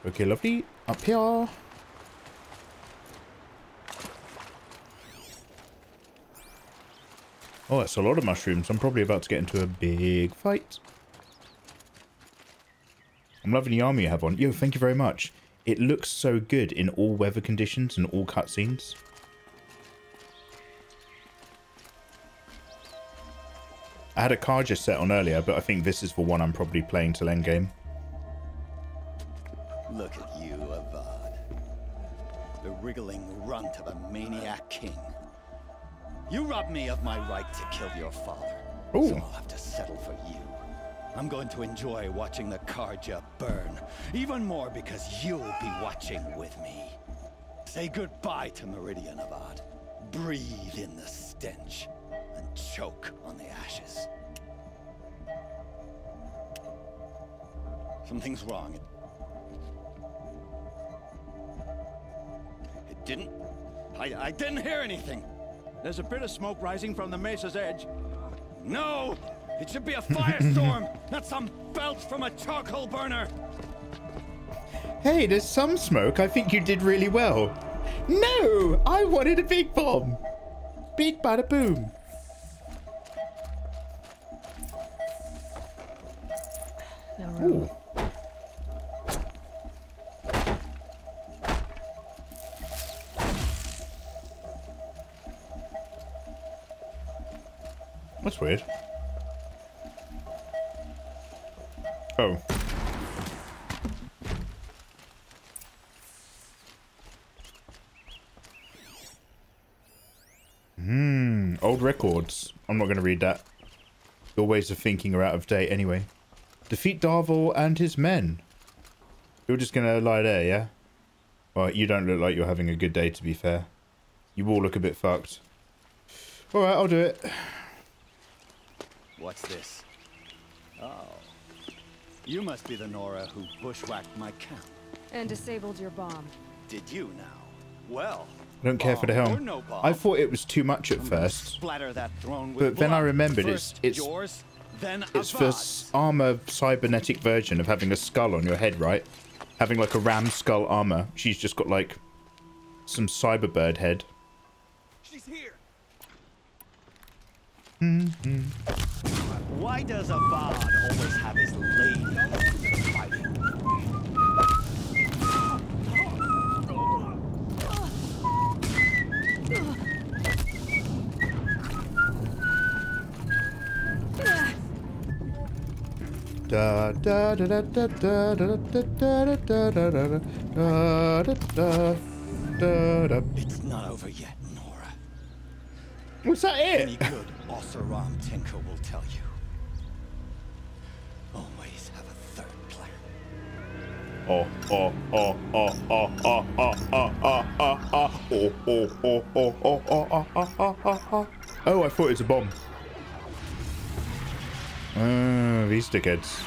Okay, lovely. Up here. Oh, that's a lot of mushrooms. I'm probably about to get into a big fight. I'm loving the armor you have on. Yo, thank you very much. It looks so good in all weather conditions and all cutscenes. I had a just set on earlier, but I think this is the one I'm probably playing till endgame. My right to kill your father. Ooh. So I'll have to settle for you. I'm going to enjoy watching the Carja burn. Even more because you'll be watching with me. Say goodbye to Meridian, Avad. Breathe in the stench and choke on the ashes. Something's wrong. It, it didn't... I, I didn't hear anything. There's a bit of smoke rising from the mesa's edge. No! It should be a firestorm, *laughs* not some belch from a charcoal burner! Hey, there's some smoke. I think you did really well. No! I wanted a big bomb. Big bada boom. Weird. Oh. Hmm, old records. I'm not going to read that. Your ways of thinking are out of date anyway. Defeat Dervahl and his men. You're just going to lie there, yeah? Well, you don't look like you're having a good day, to be fair. You all look a bit fucked. Alright, I'll do it. What's this? Oh. You must be the Nora who bushwhacked my camp. And disabled your bomb. Did you now? Well, I don't care for the bomb helm. no I thought it was too much at first. Splatter that throne with But then I remembered it's First it's yours, then it's the Avad's. s- armor cybernetic version of having a skull on your head, right? Having like a ram skull armor. She's just got like some cyberbird head. She's here. Mm-hmm. Why does Avad always have his lady fighting? Da da da da da da da da da da da da da da da da da da. It's not over yet. Was that it? Any good Oseram Tinker will tell you. Always have a third plan. Oh oh oh oh oh oh oh oh oh oh oh oh oh oh oh oh oh oh oh oh Oh, I thought it was a bomb. Oh, these dickheads.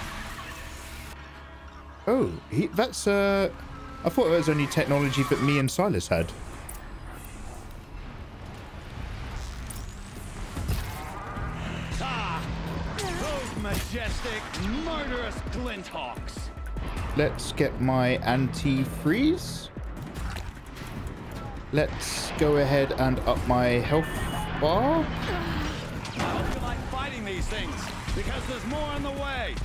Oh, he, that's uh, I thought it was only technology that me and Sylens had. Majestic, murderous glinthawks! Let's get my anti-freeze. Let's go ahead and up my health bar. I hope you like fighting these things, because there's more on the way!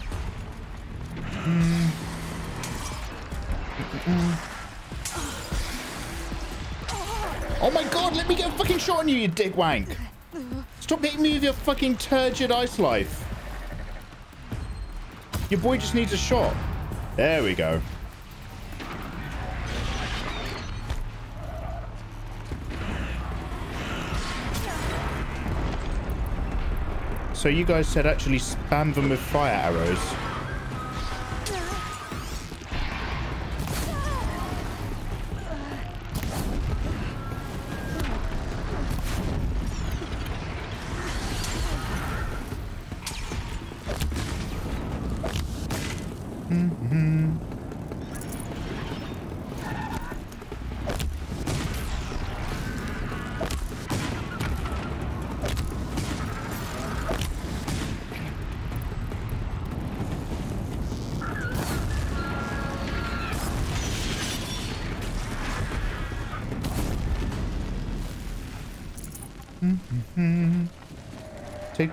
Oh my god, let me get a fucking shot on you, you dick wank. Stop hitting me with your fucking turgid ice life. Your boy just needs a shot. There we go. So you guys said actually spam them with fire arrows.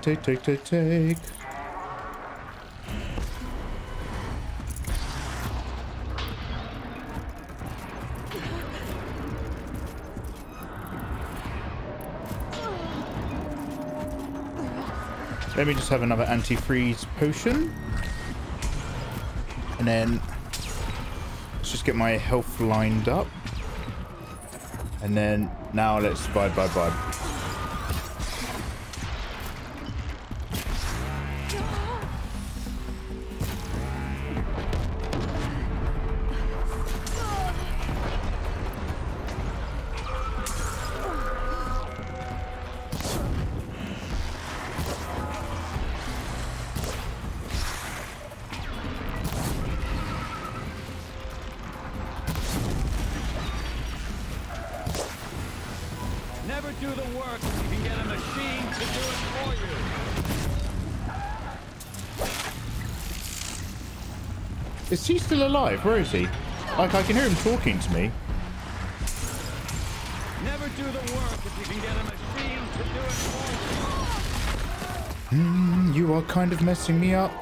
Take, take, take, take. Let me just have another anti-freeze potion. And then let's just get my health lined up. And then now let's vibe, vibe, vibe. Still alive? Where is he? Like, I can hear him talking to me. Never do the work if you can get a machine to do it for Hmm, you are kind of messing me up.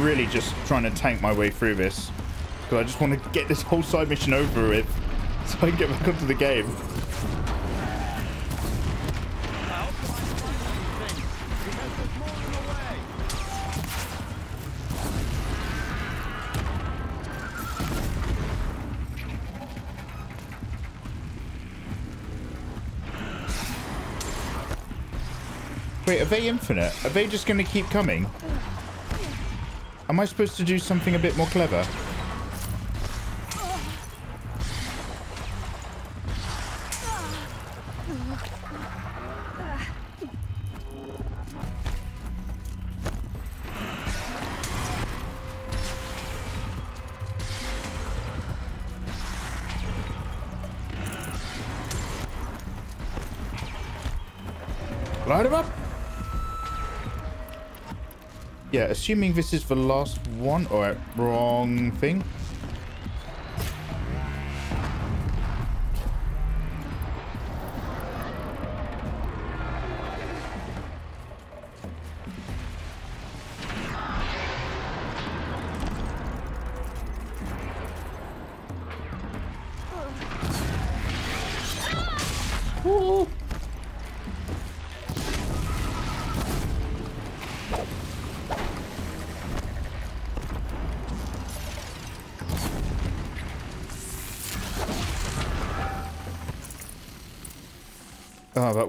Really just trying to tank my way through this. Because I just want to get this whole side mission over with. *laughs* So I can get back onto the game. Wait, are they infinite? Are they just going to keep coming? Am I supposed to do something a bit more clever? Assuming this is the last one. Or wrong thing.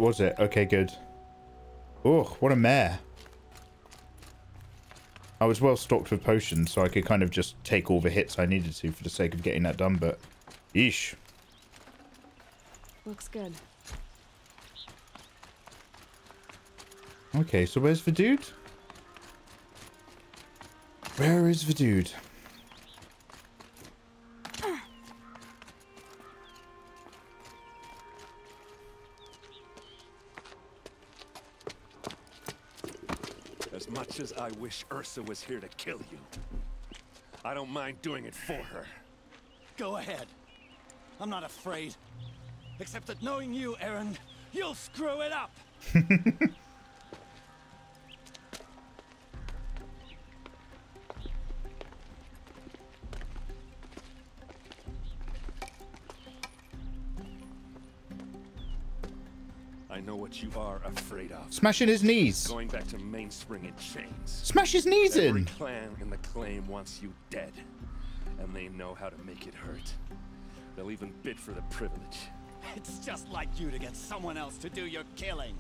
Was it. Okay, good. Oh, what a mare. I was well stocked with potions, so I could kind of just take all the hits I needed to for the sake of getting that done, but... Yeesh. Looks good. Okay, so where's the dude? Where is the dude? Much as I wish Ersa was here to kill you, I don't mind doing it for her. Go ahead. I'm not afraid. Except that knowing you, Erend, you'll screw it up. *laughs* what you are afraid of. Smashing his knees. Going back to Mainspring in chains. Smash his knees Every in. clan in the claim wants you dead. And they know how to make it hurt. They'll even bid for the privilege. It's just like you to get someone else to do your killing.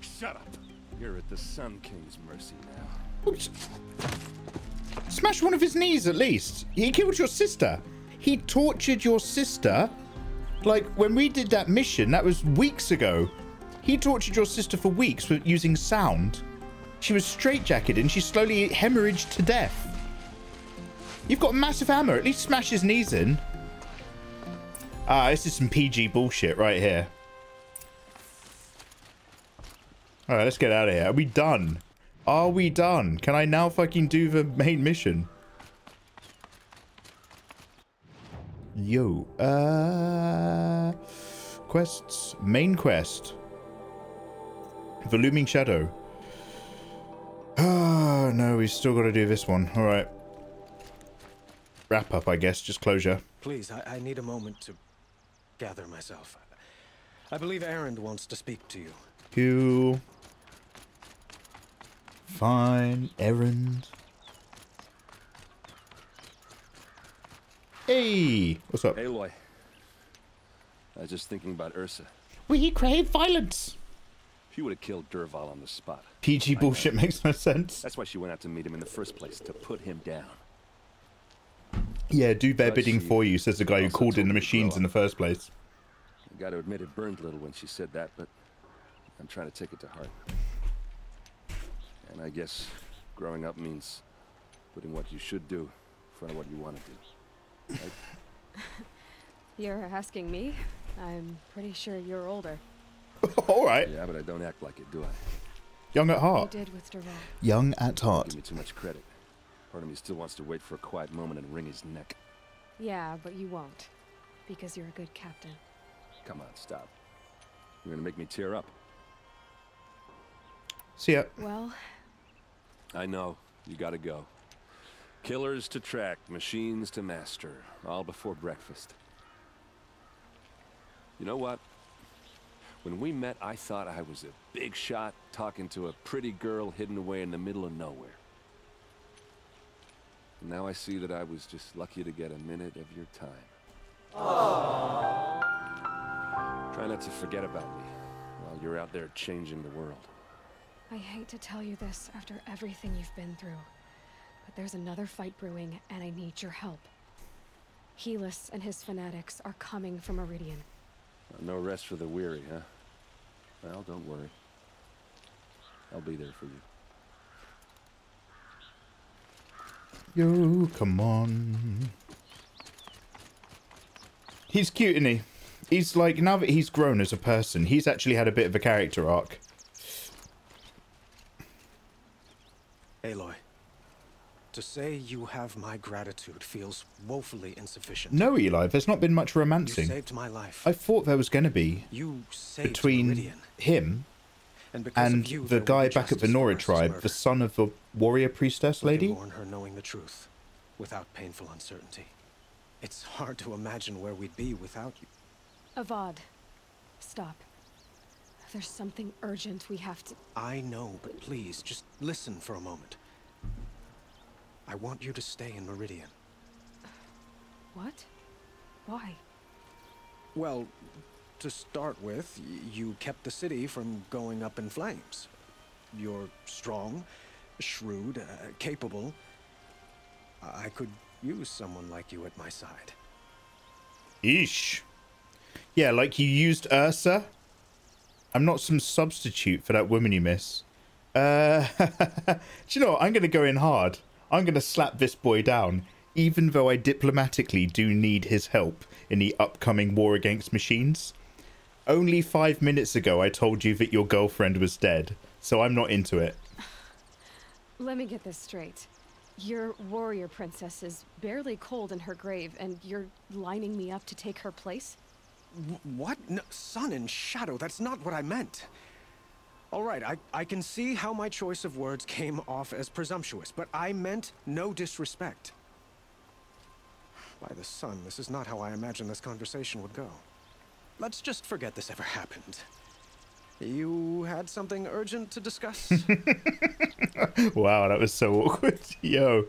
Shut up. You're at the Sun King's mercy now. Smash one of his knees at least. He killed your sister. He tortured your sister. Like, when we did that mission, that was weeks ago. He tortured your sister for weeks with using sound. She was straitjacketed and she slowly hemorrhaged to death. You've got massive hammer. At least smash his knees in. Ah, this is some PG bullshit right here. Alright, let's get out of here. Are we done? Are we done? Can I now fucking do the main mission? Yo. Uh... Quests. Main quest. The Looming Shadow. Ah, no, we still got to do this one. Alright. Wrap up, I guess. Just closure. Please, I, I need a moment to gather myself. I believe Erend wants to speak to you. Cool. Fine. Erend. Hey! What's up? Aloy. I was just thinking about Ersa. We crave violence. She would have killed Dervahl on the spot. PG bullshit makes no sense. That's why she went out to meet him in the first place, to put him down. Yeah, do their But bidding for you, says the guy who called in the me to grow machines in the first place. I gotta admit it burned a little when she said that, but I'm trying to take it to heart. And I guess growing up means putting what you should do in front of what you want to do. Right? *laughs* You're asking me? I'm pretty sure you're older. *laughs* All right. Yeah, but I don't act like it, do I? Young at heart. You heart. did with Dervahl. Young at heart. Give me too much credit. Part of me still wants to wait for a quiet moment and wring his neck. Yeah, but you won't. Because you're a good captain. Come on, stop. You're gonna make me tear up. See ya. Well, I know. You gotta go. Killers to track, machines to master. All before breakfast. You know what? When we met, I thought I was a big shot talking to a pretty girl hidden away in the middle of nowhere. And now I see that I was just lucky to get a minute of your time. Try not to forget about me while you're out there changing the world. I hate to tell you this after everything you've been through, but there's another fight brewing, and I need your help. Helis and his fanatics are coming from Meridian. No rest for the weary, huh? Well, don't worry. I'll be there for you. Yo, come on. He's cute, isn't he? He's like, now that he's grown as a person, he's actually had a bit of a character arc. Aloy, to say you have my gratitude feels woefully insufficient. No, Eli, there's not been much romancing. You romancing. saved my life. I thought there was going to be You saved between Meridian. him And and of you, the guy back at the justice Nora tribe, murder. the son of the warrior priestess lady. mourn her knowing the truth, without painful uncertainty. It's hard to imagine where we'd be without you. Avad, stop. There's something urgent we have to. I know, but please, just listen for a moment. I want you to stay in Meridian. What? Why? Well, to start with, y- you kept the city from going up in flames. You're strong, shrewd, uh, capable. I I could use someone like you at my side. Eesh. Yeah, like you used Ersa. I'm not some substitute for that woman you miss. Uh, *laughs* do you know what? I'm going to go in hard. I'm going to slap this boy down, even though I diplomatically do need his help in the upcoming war against machines. Only five minutes ago, I told you that your girlfriend was dead, so I'm not into it. *sighs* Let me get this straight. Your warrior princess is barely cold in her grave, and you're lining me up to take her place? Wh- What? No, sun and shadow, that's not what I meant. All right, I, I can see how my choice of words came off as presumptuous, but I meant no disrespect. By the sun, this is not how I imagined this conversation would go. Let's just forget this ever happened. You had something urgent to discuss? *laughs* wow, that was so awkward. *laughs* Yo.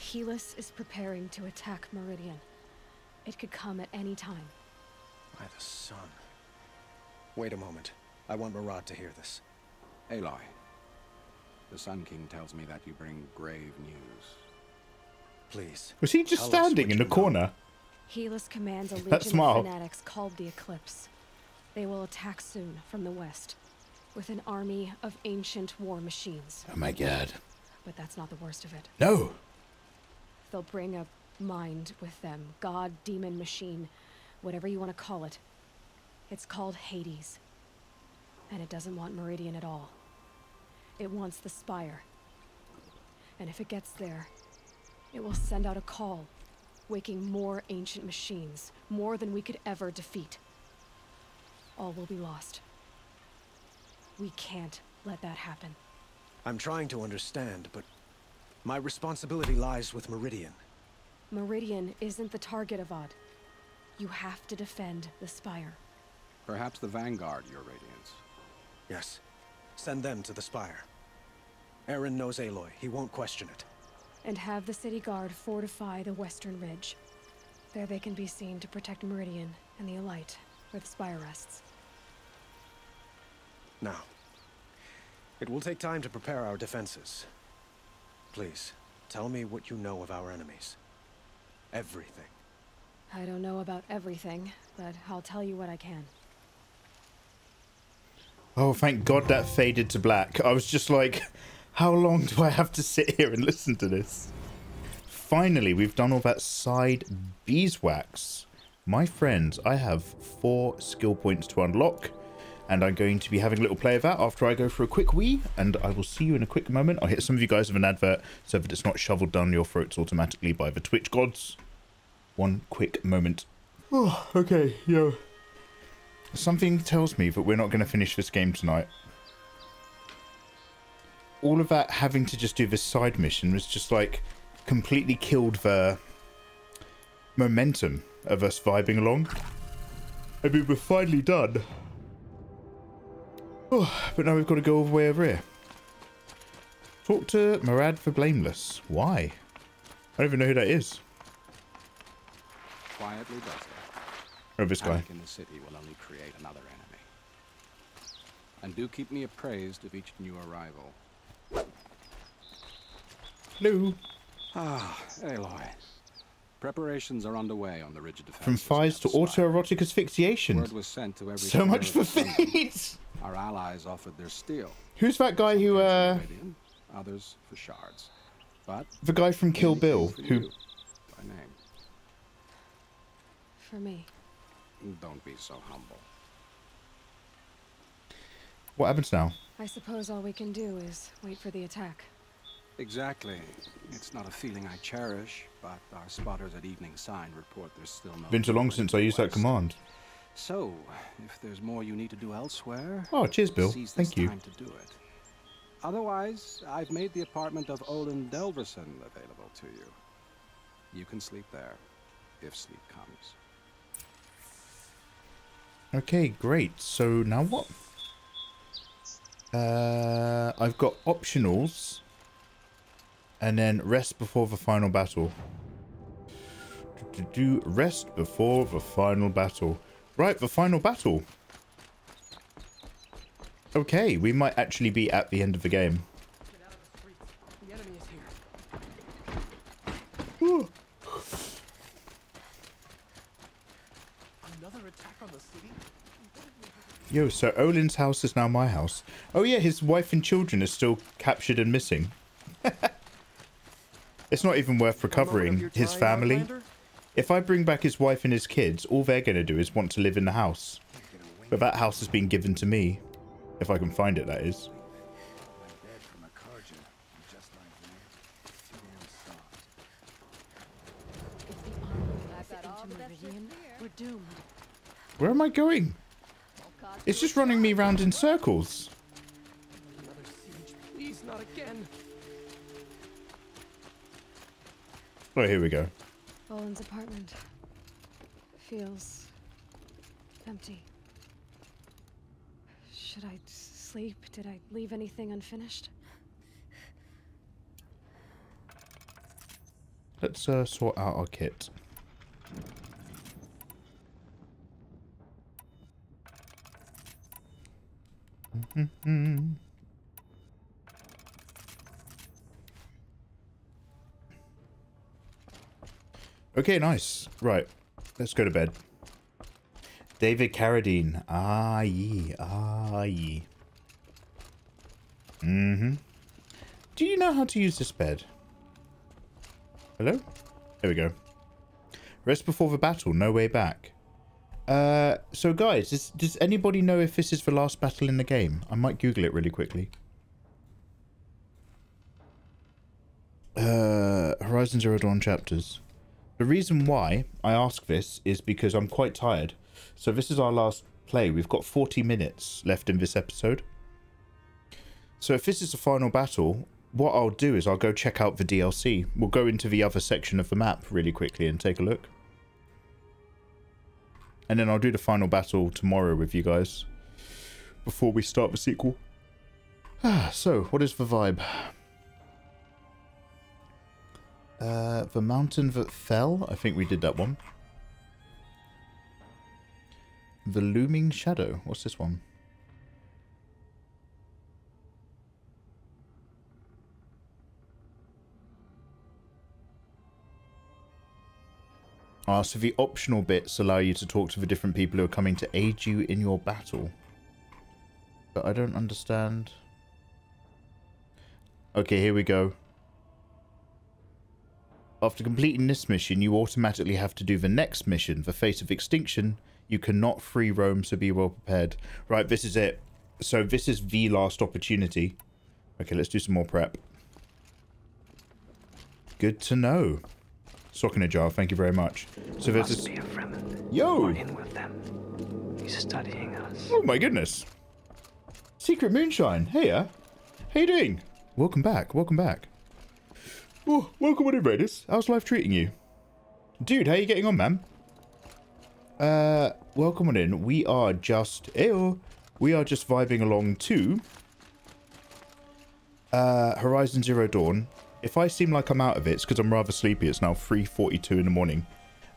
Helis is preparing to attack Meridian. It could come at any time. By the sun. Wait a moment. I want Marad to hear this. Aloy, the Sun King tells me that you bring grave news. Please. Was he just standing in the know. corner? Helis commands a *laughs* That legion smile. of fanatics called the Eclipse. They will attack soon from the west, with an army of ancient war machines. Oh my god. But that's not the worst of it. No. They'll bring a mind with them. God, demon, machine, whatever you want to call it. It's called Hades. And it doesn't want Meridian at all. It wants the Spire. And if it gets there, it will send out a call, waking more ancient machines, more than we could ever defeat. All will be lost. We can't let that happen. I'm trying to understand, but my responsibility lies with Meridian. Meridian isn't the target of Odd. You have to defend the Spire. Perhaps the Vanguard, Your Radiance. Yes. Send them to the Spire. Erend knows Aloy. He won't question it. And have the city guard fortify the western ridge. There they can be seen to protect Meridian and the Elite, where the Spire rests. Now, it will take time to prepare our defenses. Please, tell me what you know of our enemies. Everything. I don't know about everything, but I'll tell you what I can. Oh, thank God that faded to black. I was just like, *laughs* how long do I have to sit here and listen to this? Finally, we've done all that side beeswax. My friends, I have four skill points to unlock, and I'm going to be having a little play of that after I go for a quick wee, and I will see you in a quick moment. I'll hit some of you guys with an advert so that it's not shoveled down your throats automatically by the Twitch gods. One quick moment. Oh, *sighs* okay, yo. Something tells me that we're not going to finish this game tonight. All of that having to just do this side mission was just like completely killed the momentum of us vibing along. I mean, we're finally done. Oh, *sighs* but now we've got to go all the way over here. Talk to Marad for Blameless. Why? I don't even know who that is. Quietly it. Oh, this guy. In the city will only create another enemy. And do keep me appraised of each new arrival. Hello. Ah, Aloy. Preparations are underway on the rigid defense. From fires to autoerotic asphyxiation. Word was sent to every So much for corner of the kingdom. feet. Our allies offered their steel. Who's that guy who, uh, Meridian, others for shards. But the guy from Kill Bill, who by name. For me. Don't be so humble. What happens now? I suppose all we can do is wait for the attack. Exactly. It's not a feeling I cherish, but our spotters at Evening Sign report there's still no. Been so long since I used that command. So, if there's more you need to do elsewhere, Oh, cheers, Bill. Thank you. time to do it. Otherwise, I've made the apartment of Olin Delverson available to you. You can sleep there, if sleep comes. Okay, great. So now what? Uh, I've got optionals. And then rest before the final battle. Do, rest before the final battle. Right, the final battle. Okay, we might actually be at the end of the game. The enemy is here. Another attack on the city? Yo, so Olin's house is now my house. Oh yeah, his wife and children are still captured and missing. *laughs* it's not even worth recovering his family. If I bring back his wife and his kids, all they're going to do is want to live in the house. But that house has been given to me. If I can find it, that is. Into Meridian, we're doomed. Where am I going? It's just running me round in circles. Another siege. Please, not again. Oh, here we go. Olin's apartment feels empty. Should I sleep? Did I leave anything unfinished? Let's uh, sort out our kit. Okay, nice. Right, let's go to bed. David Carradine. Ah, ye. Ah, ye. Mm-hmm. Do you know how to use this bed? Hello? There we go. Rest before the battle, no way back. Uh, so guys, does, does anybody know if this is the last battle in the game? I might Google it really quickly. Uh, Horizon Zero Dawn chapters. The reason why I ask this is because I'm quite tired. So this is our last play. We've got 40 minutes left in this episode. So if this is the final battle, what I'll do is I'll go check out the DLC. We'll go into the other section of the map really quickly and take a look. And then I'll do the final battle tomorrow with you guys. Before we start the sequel. Ah, *sighs* so, what is the vibe? Uh, the mountain that fell? I think we did that one. The looming shadow. What's this one? Ah, so the optional bits allow you to talk to the different people who are coming to aid you in your battle. But I don't understand. Okay, here we go. After completing this mission, you automatically have to do the next mission, the Face of Extinction. You cannot free roam, so be well prepared. Right, this is it. So this is the last opportunity. Okay, let's do some more prep. Good to know. Sock in a jar, thank you very much. So there's this... be a Fremen. Yo! In with them. He's studying us. Oh my goodness. Secret Moonshine. Heya. How you doing? Welcome back. Welcome back. Oh, welcome on in, Raiders. How's life treating you? Dude, how you getting on, man? Uh, welcome on in. We are just... Ew. We are just vibing along to... Uh, Horizon Zero Dawn. If I seem like I'm out of it, it's because I'm rather sleepy. It's now 3.42 in the morning.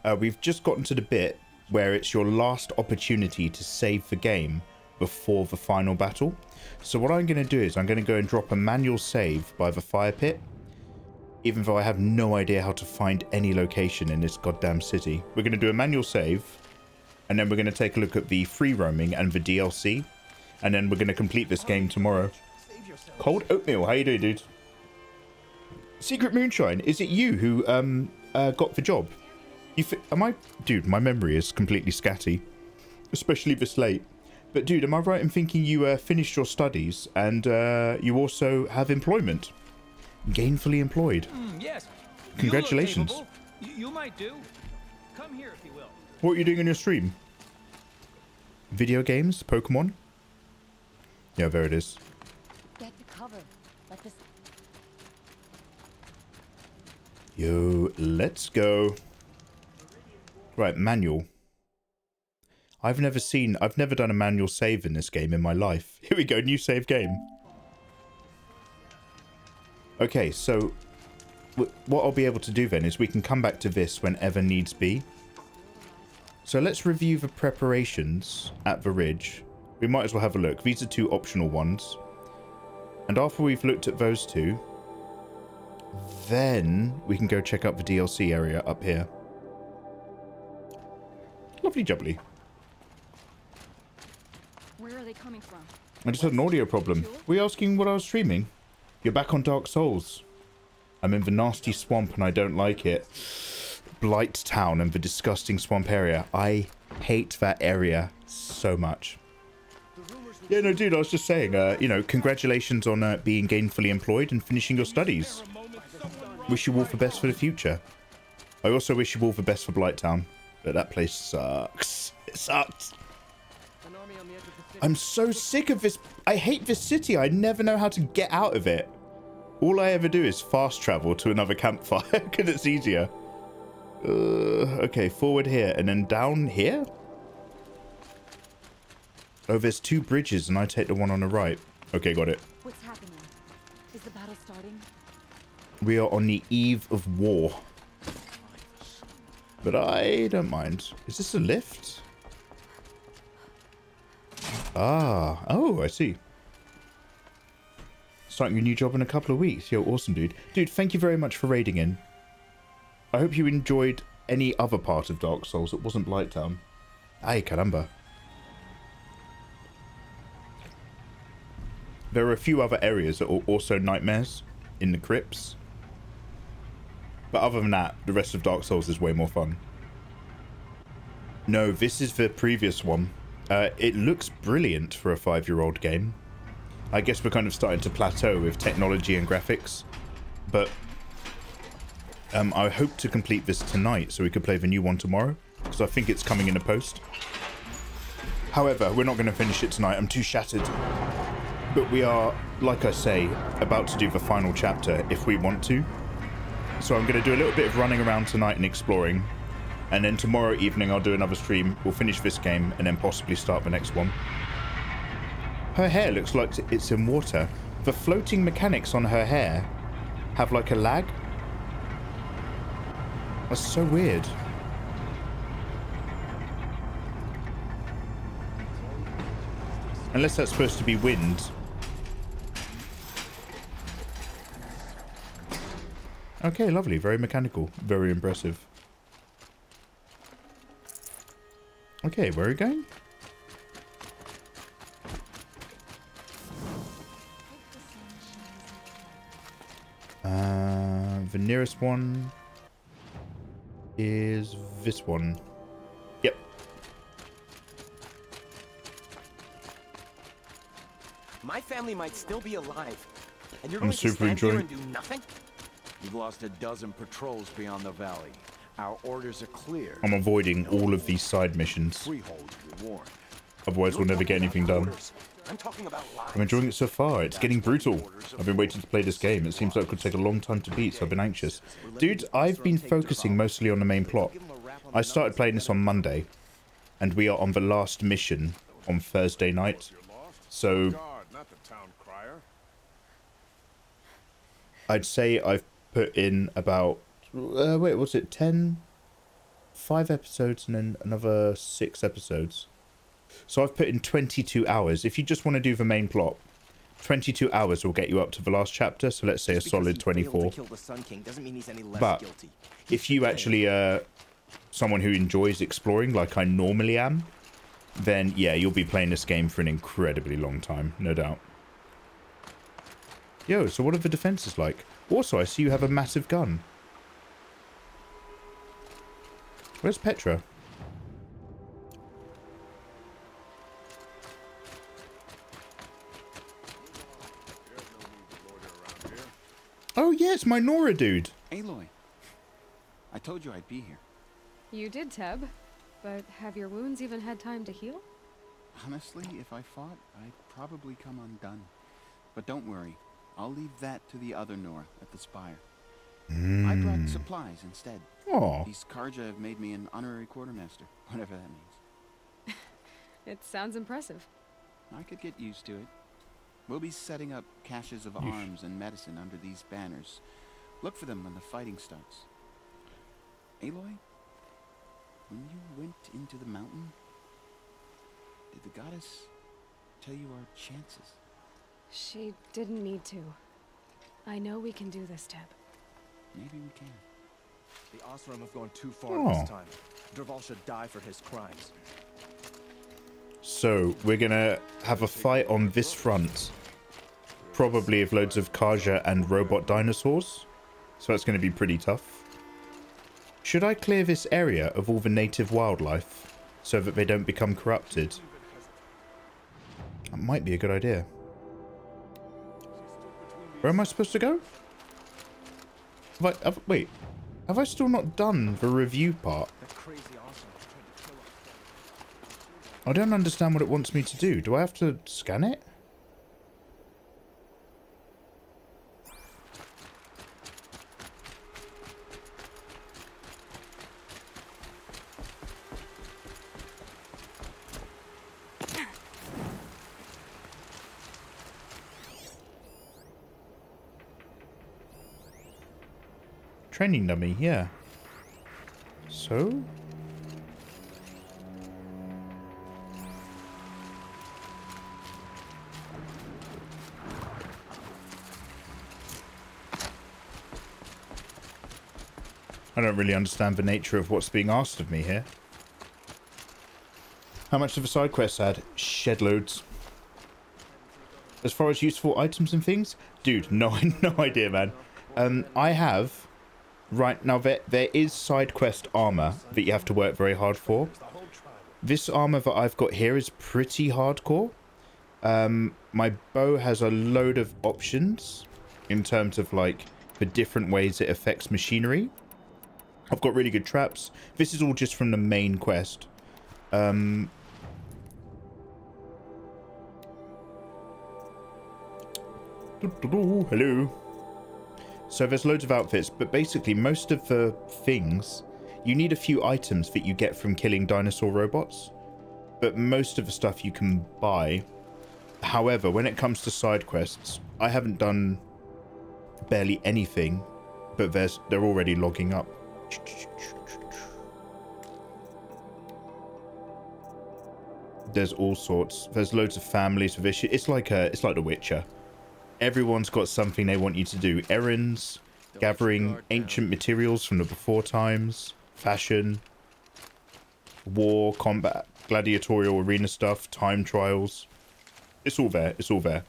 Uh, we've just gotten to the bit where it's your last opportunity to save the game before the final battle. So what I'm going to do is I'm going to go and drop a manual save by the fire pit, even though I have no idea how to find any location in this goddamn city. We're going to do a manual save, and then we're going to take a look at the free roaming and the DLC, and then we're going to complete this game tomorrow. Cold oatmeal, how you doing, dude? Secret Moonshine, is it you who um uh, got the job? You am I, dude? My memory is completely scatty, especially this late. But dude, am I right in thinking you uh, finished your studies and uh, you also have employment, gainfully employed? Mm, yes. Congratulations. You, you might do. Come here if you will. What are you doing on your stream? Video games, Pokemon. Yeah, there it is. Get to cover. Let this. Yo, let's go. Right, manual. I've never seen, I've never done a manual save in this game in my life. *laughs* Here we go, new save game. Okay, so what I'll be able to do then is we can come back to this whenever needs be. So let's review the preparations at the ridge. We might as well have a look. These are two optional ones. And after we've looked at those two, then we can go check out the DLC area up here. Lovely jubbly. Where are they coming from? I just had an audio problem. Were you asking what I was streaming? You're back on Dark Souls. I'm in the nasty swamp and I don't like it. Blighttown and the disgusting swamp area. I hate that area so much. Yeah, no, dude, I was just saying, uh, you know, congratulations on uh, being gainfully employed and finishing your studies. Wish you all the best for the future. I also wish you all the best for Blighttown, but that place sucks. It sucks. I'm so sick of this. I hate this city. I never know how to get out of it. All I ever do is fast travel to another campfire *laughs* because it's easier. Uh, okay, forward here and then down here? Oh, there's two bridges and I take the one on the right. Okay, got it. We are on the eve of war. But I don't mind. Is this a lift? Ah, oh, I see. Starting a new job in a couple of weeks. Yo, awesome, dude. Dude, thank you very much for raiding in. I hope you enjoyed any other part of Dark Souls that wasn't Blighttown. Ay, caramba. There are a few other areas that are also nightmares in the crypts. But other than that, the rest of Dark Souls is way more fun. No, this is the previous one. Uh, it looks brilliant for a five-year-old game. I guess we're kind of starting to plateau with technology and graphics. But um, I hope to complete this tonight so we could play the new one tomorrow. Because I think it's coming in a post. However, we're not going to finish it tonight. I'm too shattered. But we are, like I say, about to do the final chapter if we want to. So I'm going to do a little bit of running around tonight and exploring. And then tomorrow evening I'll do another stream. We'll finish this game and then possibly start the next one. Her hair looks like it's in water. The floating mechanics on her hair have like a lag. That's so weird. Unless that's supposed to be wind. Okay, lovely. Very mechanical. Very impressive. Okay, where are we going? Uh, the nearest one is this one. Yep. My family might still be alive, and you're I'm going to super stand enjoying- here and do nothing? You've lost a dozen patrols beyond the valley. Our orders are clear. I'm avoiding all of these side missions. Freehold, warned. Otherwise, we'll never get anything done. I'm talking about lives. I'm enjoying it so far. It's getting brutal. I've been waiting to play this game. It seems like it could take a long time to beat, so I've been anxious. Dude, I've been focusing mostly on the main plot. I started playing this on Monday, and we are on the last mission on Thursday night. So God, not the town crier. I'd say I've put in about uh, wait, was it ten? Five episodes and then another six episodes. So I've put in 22 hours. If you just want to do the main plot, 22 hours will get you up to the last chapter. So let's say a Just because solid he failed to 24. kill the Sun King doesn't mean he's any less But guilty. if you actually uh someone who enjoys exploring like I normally am, then yeah, you'll be playing this game for an incredibly long time, no doubt. Yo, so what are the defenses like? Also, I see you have a massive gun. Where's Petra? Oh yeah, it's my Nora dude. Aloy, I told you I'd be here. You did, Teb. But have your wounds even had time to heal? Honestly, if I fought, I'd probably come undone. But don't worry, I'll leave that to the other Nora at the Spire. I brought Mm. supplies instead. Aw. These Carja have made me an honorary quartermaster, *laughs* whatever that means. *laughs* It sounds impressive. I could get used to it. We'll be setting up caches of Yeesh. arms and medicine under these banners. Look for them when the fighting starts. Aloy, when you went into the mountain, did the goddess tell you our chances? She didn't need to. I know we can do this, Teb. Maybe we can. The Osram have gone too far Oh. this time. Dervahl should die for his crimes. So we're gonna have a fight on this front. Probably with loads of Carja and robot dinosaurs. So that's gonna be pretty tough. Should I clear this area of all the native wildlife so that they don't become corrupted? That might be a good idea. Where am I supposed to go? Have I, have, wait, have I still not done the review part? That crazy Osram tried to kill us. I don't understand what it wants me to do. Do I have to scan it? Training dummy, yeah. So? I don't really understand the nature of what's being asked of me here. How much of a side quest add? Shed loads. As far as useful items and things, dude, *laughs* no, no idea, man. Um, I have right now. There, there is side quest armor that you have to work very hard for. This armor that I've got here is pretty hardcore. Um, my bow has a load of options in terms of like the different ways it affects machinery. I've got really good traps. This is all just from the main quest. Um, hello. So there's loads of outfits, but basically most of the things, you need a few items that you get from killing dinosaur robots. But most of the stuff you can buy. However, when it comes to side quests, I haven't done barely anything, but there's they're already logging up. There's all sorts. There's loads of families with issues. It's like a, it's like The Witcher. Everyone's got something they want you to do. Errands, gathering ancient materials from the before times, fashion, war, combat, gladiatorial arena stuff, time trials. It's all there. It's all there.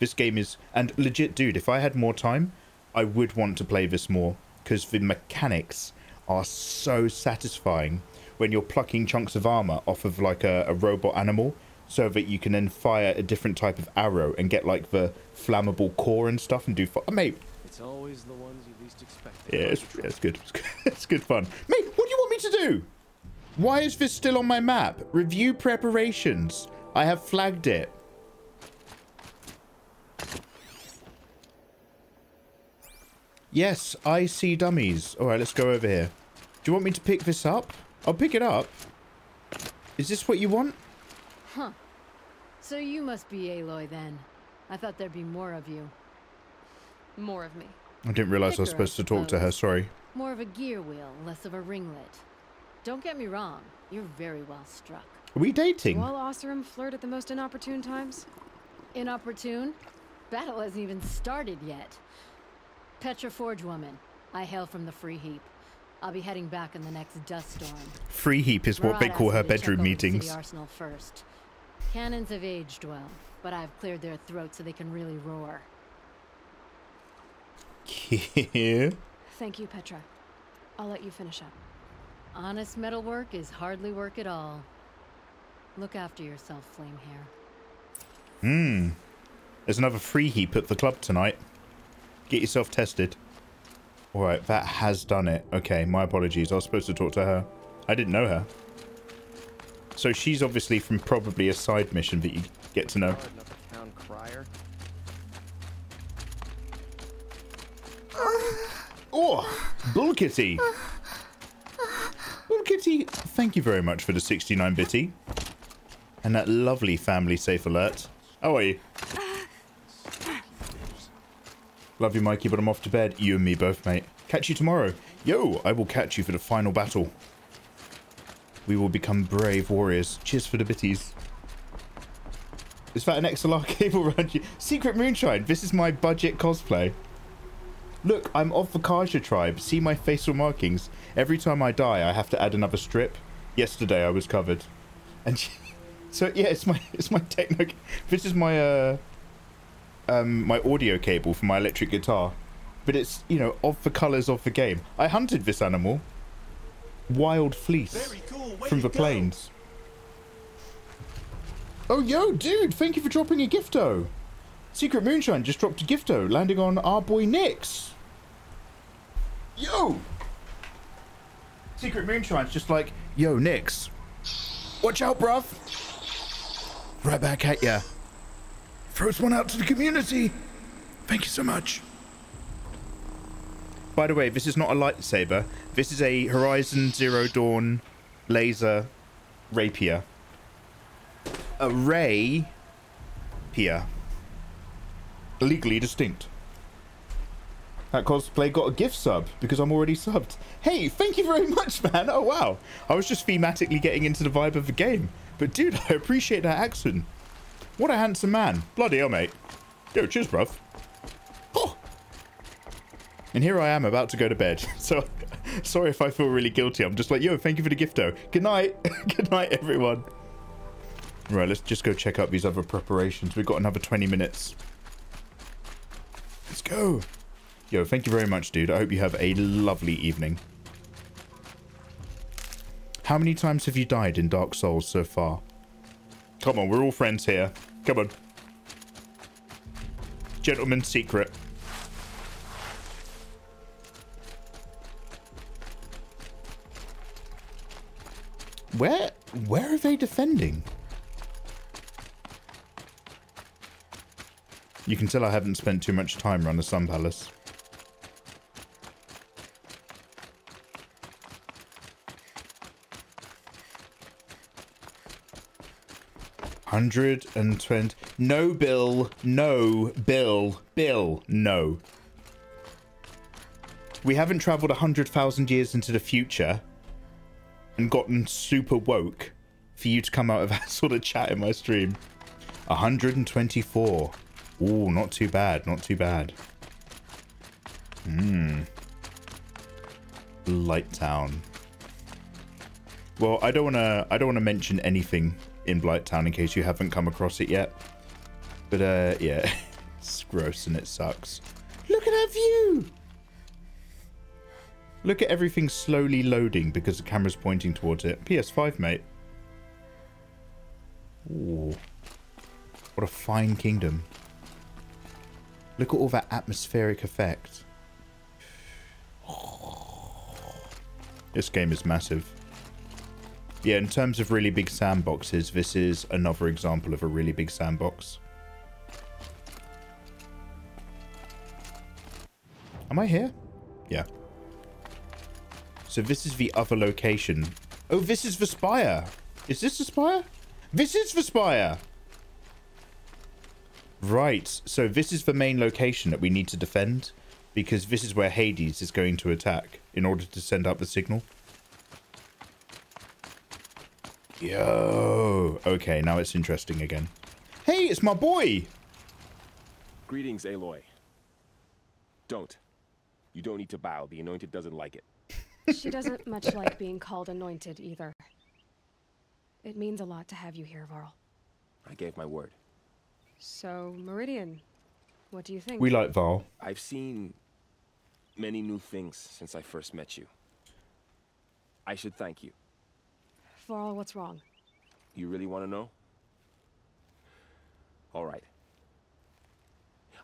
This game is and legit, dude. If I had more time, I would want to play this more because the mechanics are so satisfying when you're plucking chunks of armor off of like a, a robot animal so that you can then fire a different type of arrow and get like the flammable core and stuff and do fi- uh, mate. It's always the ones you least expect. yeah it's, yeah, it's good. It's good. *laughs* It's good fun. Mate what do you want me to do? Why is this still on my map? Review preparations. I have flagged it. Yes i see dummies. All right let's go over here. Do you want me to pick this up? I'll pick it up. Is this what you want? Huh. So you must be Aloy then. I thought there'd be more of you. More of me. i didn't realize i was Thicker, I supposed to talk to her sorry More of a gear wheel, less of a ringlet. Don't get me wrong, you're very well struck. Are we dating? Will Osram flirt at the most inopportune times? Inopportune? Battle hasn't even started yet. Petra Forge woman. I hail from the Free Heap. I'll be heading back in the next dust storm. Free heap is what they call her me to check bedroom over the meetings. Arsenal first. Cannons have aged well, but I've cleared their throats so they can really roar. Yeah. Thank you, Petra. I'll let you finish up. Honest metalwork is hardly work at all. Look after yourself, Flame Hair. Hmm. There's another free heap at the club tonight. Get yourself tested. Alright, that has done it. Okay, my apologies. I was supposed to talk to her. I didn't know her. So she's obviously from probably a side mission that you get to know. Oh, Bull Kitty. Bull Kitty, thank you very much for the 69 bitty. And that lovely family safe alert. How are you? Love you, Mikey, but I'm off to bed. You and me both, mate. Catch you tomorrow. Yo, I will catch you for the final battle. We will become brave warriors. Cheers for the bitties. Is that an XLR cable *laughs* around you? Secret Moonshine, this is my budget cosplay. Look, I'm of the Carja tribe. See my facial markings. Every time I die, I have to add another strip. Yesterday, I was covered. And *laughs* so, yeah, it's my it's my techno. This is my uh um my audio cable for my electric guitar, but it's you know of the colors of the game. I hunted this animal, wild fleece, from the plains. Oh, yo, dude! Thank you for dropping a gifto. Secret Moonshine just dropped a gifto, landing on our boy Nix. Yo! Secret Moonshine's just like, yo, Nix. Watch out, bruv. Right back at ya. Throws one out to the community. Thank you so much. By the way, this is not a lightsaber. This is a Horizon Zero Dawn laser rapier. A ray pier legally distinct. That cosplay got a gift sub because I'm already subbed. Hey, thank you very much, man. Oh, wow. I was just thematically getting into the vibe of the game. But, dude, *laughs* I appreciate that accent. What a handsome man. Bloody hell, mate. Yo, cheers, bruv. And here I am about to go to bed. *laughs* So, sorry if I feel really guilty. I'm just like, yo, thank you for the gifto. Good night. *laughs* Good night, everyone. Right, let's just go check out these other preparations. We've got another 20 minutes. Let's go. Yo, thank you very much, dude. I hope you have a lovely evening. How many times have you died in Dark Souls so far? Come on, we're all friends here. Come on. Gentleman's secret. Where, where are they defending? You can tell I haven't spent too much time around the Sun Palace. Hundred and twenty. No, Bill. No, Bill. Bill. No. We haven't travelled a hundred thousand years into the future and gotten super woke for you to come out of *laughs* that sort of chat in my stream. 124. Ooh, not too bad, not too bad. Hmm. Blighttown. Well, I don't want to. I don't want to mention anything in Blighttown in case you haven't come across it yet. But uh, yeah, *laughs* it's gross and it sucks. Look at that view. Look at everything slowly loading because the camera's pointing towards it. PS5, mate. Ooh. What a fine kingdom. Look at all that atmospheric effect. This game is massive. Yeah, in terms of really big sandboxes, this is another example of a really big sandbox. Am I here? Yeah. So this is the other location. Oh, this is the spire. Is this the spire? This is the spire. Right, so this is the main location that we need to defend because this is where Hades is going to attack in order to send up the signal. Yo. Okay, now it's interesting again. Hey, it's my boy. Greetings, Aloy. Don't. You don't need to bow. The Anointed doesn't like it. She doesn't much like being called anointed either. It means a lot to have you here, Varl. I gave my word. So, Meridian, what do you think? We like Val. I've seen many new things since I first met you. I should thank you. Varl, what's wrong? You really want to know? All right.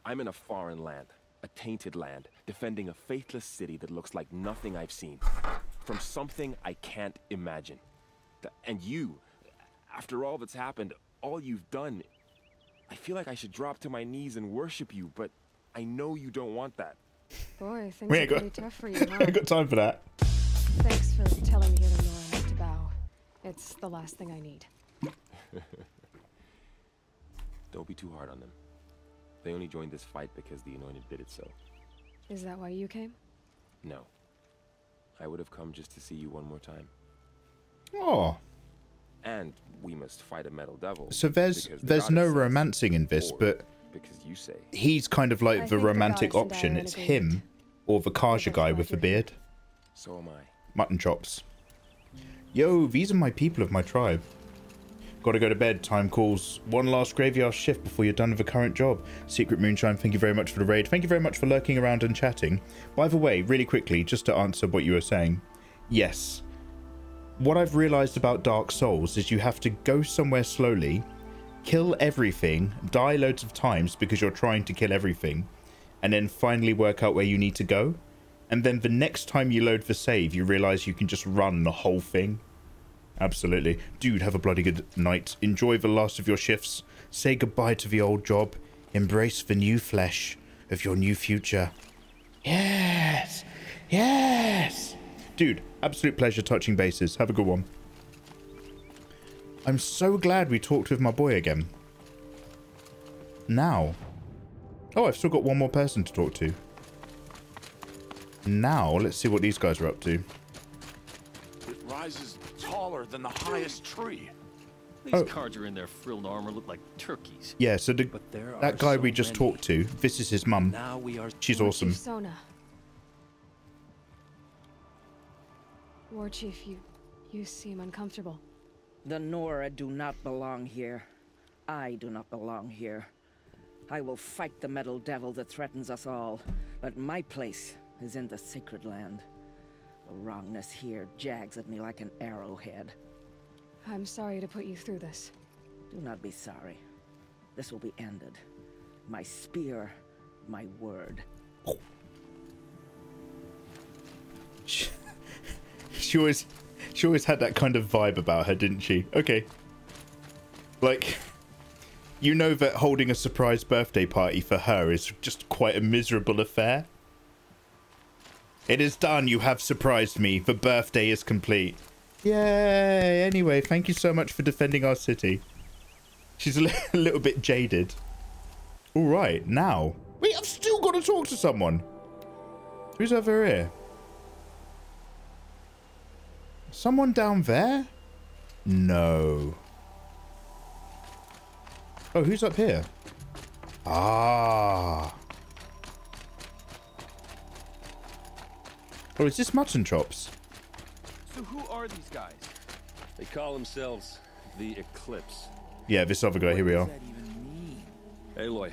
I'm in a foreign land, a tainted land, defending a faithless city that looks like nothing I've seen. From something I can't imagine. Th- And you, after all that's happened, all you've done, I feel like I should drop to my knees and worship you, but I know you don't want that. Boy, things We are ain't got- pretty tough for *laughs* you, I huh? ain't got time for that. Thanks for telling me the other Nora not to bow. It's the last thing I need. *laughs* Don't be too hard on them. They only joined this fight because the Anointed did it so. Is that why you came? No. I would have come just to see you one more time. Oh. And we must fight a metal devil. So there's because the there's no romancing in this, but because you say. he's kind of like think the the romantic goddess and I option. It's him or the Carja guy with the beard. So am I. Mutton chops. Yo, these are my people of my tribe. Gotta go to bed, time calls. One last graveyard shift before you're done with the current job. Secret Moonshine, thank you very much for the raid. Thank you very much for lurking around and chatting. By the way, really quickly, just to answer what you were saying. Yes. What I've realized about Dark Souls is you have to go somewhere slowly, kill everything, die loads of times because you're trying to kill everything, and then finally work out where you need to go. And then the next time you load the save, you realize you can just run the whole thing. Absolutely. Dude, have a bloody good night. Enjoy the last of your shifts. Say goodbye to the old job. Embrace the new flesh of your new future. Yes! Yes! Dude, absolute pleasure touching bases. Have a good one. I'm so glad we talked with my boy again. Now. Oh, I've still got one more person to talk to. Now, let's see what these guys are up to. It rises taller than the highest tree. These Oh. Carja in their frilled armor look like turkeys. Yeah, so the, there are that guy so we just many. talked to, this is his mum. Now we are- She's War awesome. Sona. War Chief, you... you seem uncomfortable. The Nora do not belong here. I do not belong here. I will fight the metal devil that threatens us all, but my place is in the sacred land. The wrongness here jags at me like an arrowhead. I'm sorry to put you through this. Do not be sorry. This will be ended. My spear, my word. Oh. *laughs* She always, she always had that kind of vibe about her, didn't she? Okay. Like, you know that holding a surprise birthday party for her is just quite a miserable affair. It is done. You have surprised me. The birthday is complete. Yay! Anyway, thank you so much for defending our city. She's a *laughs* little bit jaded. All right, now. Wait, I've still got to talk to someone. Who's over here? Someone down there? No. Oh, who's up here? Ah. Oh, is this mutton chops? So who are these guys? They call themselves the Eclipse. Yeah, this other guy. Here we are. Aloy.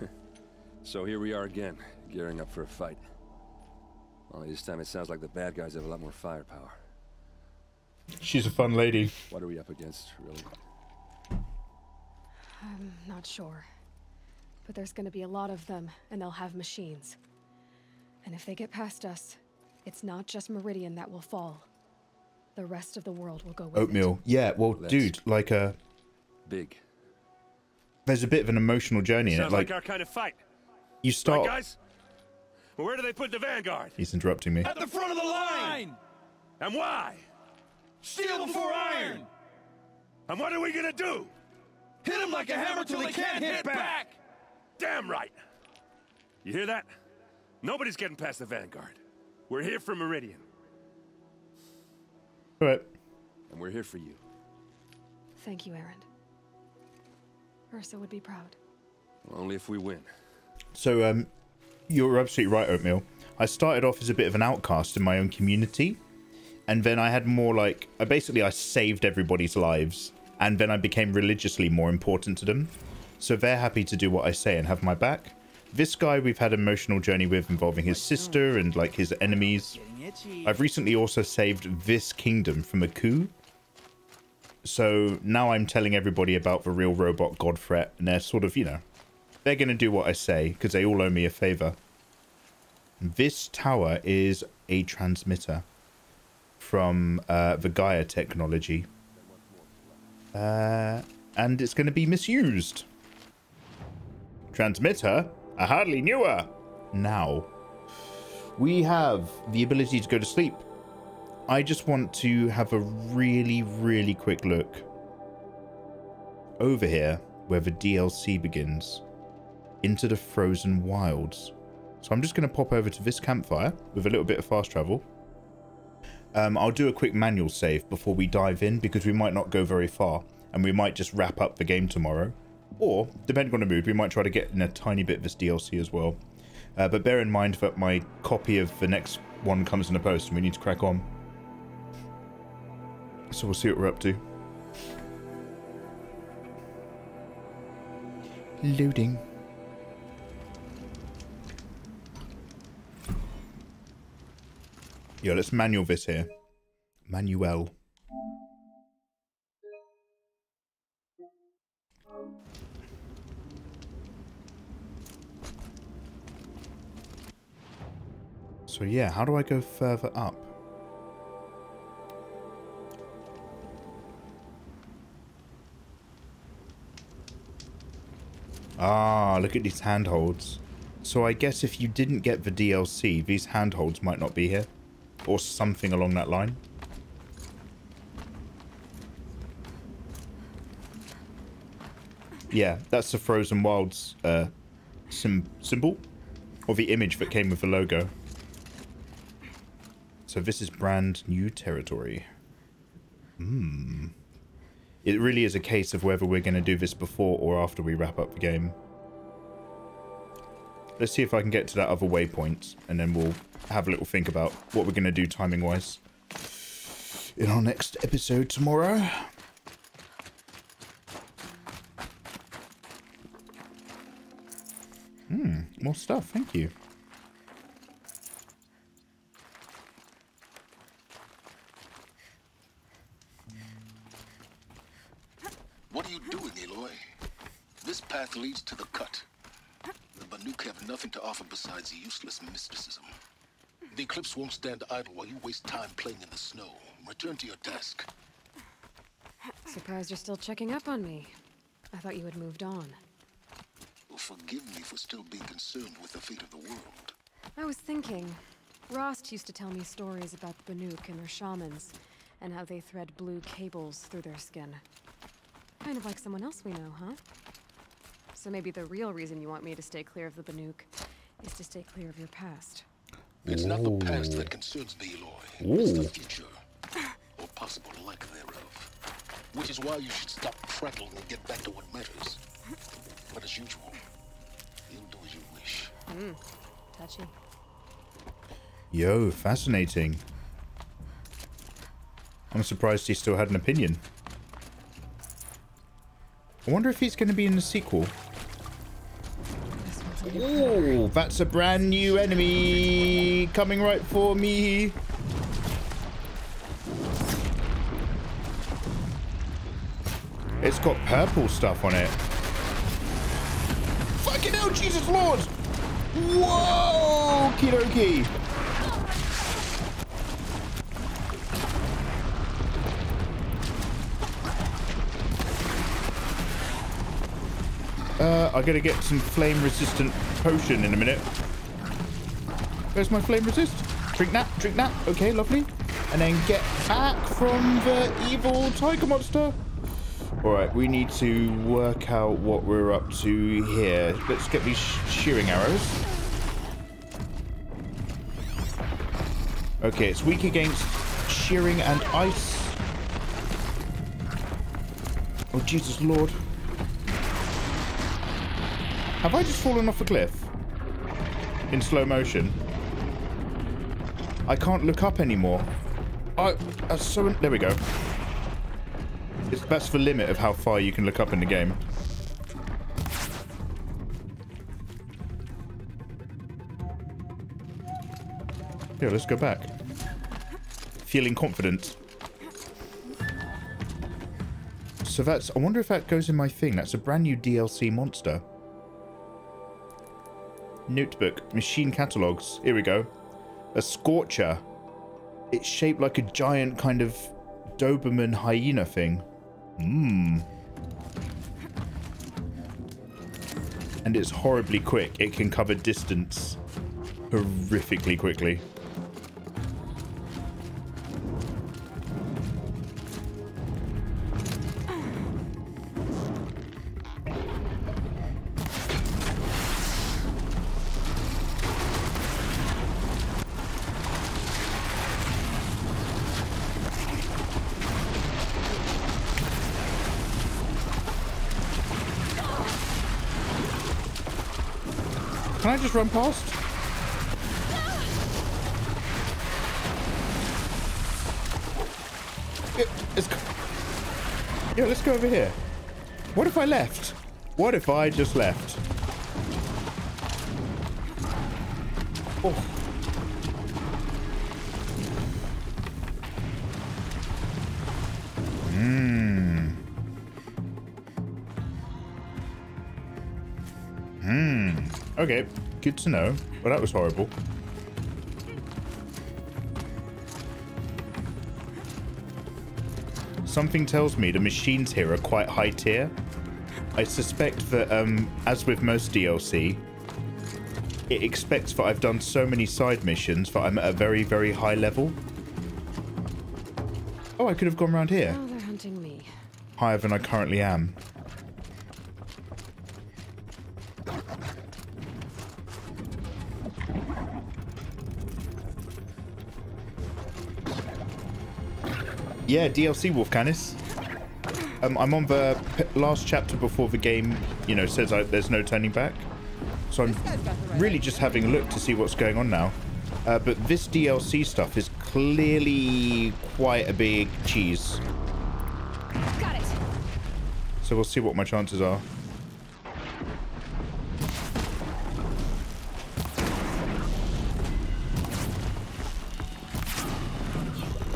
*laughs* so here we are again, gearing up for a fight. Only this time it sounds like the bad guys have a lot more firepower. She's a fun lady. What are we up against, really? I'm not sure. But there's gonna be a lot of them, and they'll have machines. And if they get past us, it's not just Meridian that will fall. The rest of the world will go with it. Oatmeal. Yeah, well, Let's- dude, like, uh, Big. there's a bit of an emotional journey in it. Sounds Like, like our kind of fight. you start. Right, guys? Where do they put the Vanguard? He's interrupting me. At the front of the line! And why? Steel before iron! And what are we gonna do? Hit them like a hammer till they can't hit back! Damn right! You hear that? Nobody's getting past the Vanguard. We're here for Meridian. All right. And we're here for you. Thank you, Erend. Ersa would be proud. Only if we win. So, um, you're absolutely right, Oatmeal. I started off as a bit of an outcast in my own community, and then I had more like, I basically I saved everybody's lives, and then I became religiously more important to them. So they're happy to do what I say and have my back. This guy we've had an emotional journey with involving his sister and like his enemies. I've recently also saved this kingdom from a coup. So now I'm telling everybody about the real robot Godfret, and they're sort of, you know, they're going to do what I say because they all owe me a favor. This tower is a transmitter from uh, the Gaia technology. Uh, and it's going to be misused. Transmitter? I hardly knew her. Now, we have the ability to go to sleep. I just want to have a really, really quick look over here where the DLC begins into the frozen wilds. So I'm just going to pop over to this campfire with a little bit of fast travel. Um, I'll do a quick manual save before we dive in because we might not go very far and we might just wrap up the game tomorrow. Or, depending on the mood, we might try to get in a tiny bit of this DLC as well. Uh, but bear in mind that my copy of the next one comes in the post and we need to crack on. So we'll see what we're up to. Loading. Yeah, let's manual this here. Manuel. So yeah, how do I go further up? Ah, look at these handholds. So I guess if you didn't get the DLC, these handholds might not be here. Or something along that line. Yeah, that's the Frozen Wilds uh, sim symbol. Or the image that came with the logo. So this is brand new territory. Hmm. It really is a case of whether we're going to do this before or after we wrap up the game. Let's see if I can get to that other waypoint, and then we'll have a little think about what we're going to do timing-wise in our next episode tomorrow. Hmm, more stuff, thank you. What are you doing, Aloy? This path leads to the cut. The Banuk have nothing to offer besides useless mysticism. The Eclipse won't stand idle while you waste time playing in the snow. Return to your desk. Surprised you're still checking up on me. I thought you had moved on. Well, forgive me for still being concerned with the fate of the world. I was thinking, Rost used to tell me stories about the Banuk and their shamans, and how they thread blue cables through their skin. Kind of like someone else we know, huh? So maybe the real reason you want me to stay clear of the Banuk is to stay clear of your past. It's not the past that concerns me, Aloy. It's the future. Or possible lack thereof. Which is why you should stop prattling and get back to what matters. But as usual, you'll do as you wish. Hmm. Touchy. Yo, fascinating. I'm surprised he still had an opinion. I wonder if he's going to be in the sequel. Oh, that's a brand new enemy coming right for me. It's got purple stuff on it. Fucking hell, Jesus Lord! Whoa, Kidoki! Uh, I gotta get some flame resistant potion in a minute. Where's my flame resist? Drink that, drink that. Okay, lovely. And then get back from the evil tiger monster. Alright, we need to work out what we're up to here. Let's get these shearing arrows. Okay, it's weak against shearing and ice. Oh, Jesus Lord. Have I just fallen off a cliff? In slow motion? I can't look up anymore. I, uh, so, there we go. It's, that's the limit of how far you can look up in the game. Yeah, let's go back. Feeling confident. So that's... I wonder if that goes in my thing. That's a brand new DLC monster. Notebook. Machine catalogs. Here we go. A Scorcher. It's shaped like a giant kind of Doberman hyena thing. Mmm. And it's horribly quick. It can cover distance horrifically quickly. Just run past? Go. Yeah, let's go over here. What if I left? What if I just left? Oh. Mmm. Hmm. Okay, good to know. Well, that was horrible. Something tells me the machines here are quite high tier. I suspect that, um, as with most DLC, it expects that I've done so many side missions that I'm at a very, very high level. Oh, I could have gone around here. Oh, they're hunting me. Higher than I currently am. Yeah, DLC Wolf Canis. Um, I'm on the last chapter before the game, you know, says I, there's no turning back. So I'm really just having a look to see what's going on now. Uh, but this DLC stuff is clearly quite a big cheese. Got it. So we'll see what my chances are.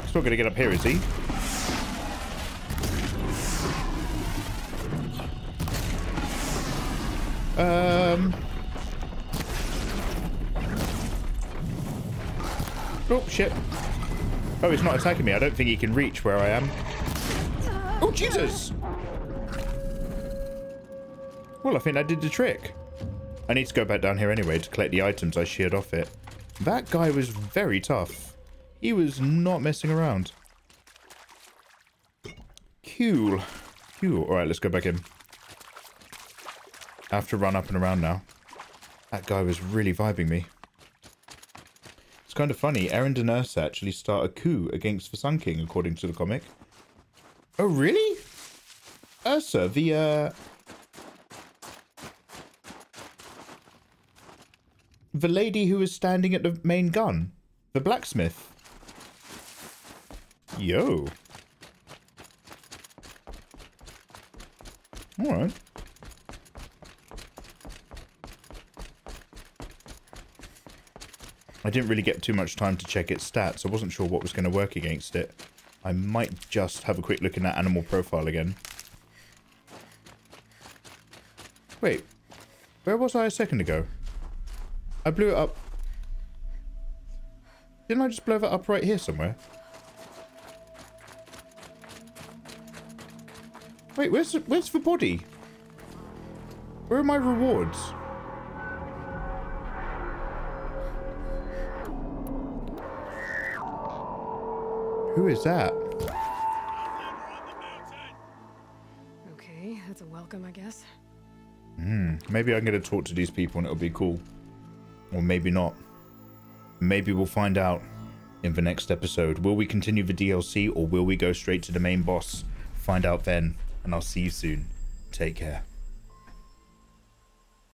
He's not going to get up here, is he? Shit. Oh, he's not attacking me. I don't think he can reach where I am. Oh, Jesus! Well, I think I did the trick. I need to go back down here anyway to collect the items I sheared off it. That guy was very tough. He was not messing around. Cool. Cool. Alright, let's go back in. I have to run up and around now. That guy was really vibing me. It's kind of funny. Erend and Ersa actually start a coup against the Sun King, according to the comic. Oh, really? Ersa, the, uh... The lady who was standing at the main gun. The blacksmith. Yo. Alright. I didn't really get too much time to check its stats. I wasn't sure what was going to work against it. I might just have a quick look in that animal profile again. Wait. Where was I a second ago? I blew it up. Didn't I just blow that up right here somewhere? Wait, where's the, where's the body? Where are my rewards? Who is that? Okay, that's a welcome, I guess. Hmm, maybe I'm going to talk to these people and it'll be cool. Or maybe not. Maybe we'll find out in the next episode. Will we continue the DLC or will we go straight to the main boss? Find out then. and I'll see you soon. Take care.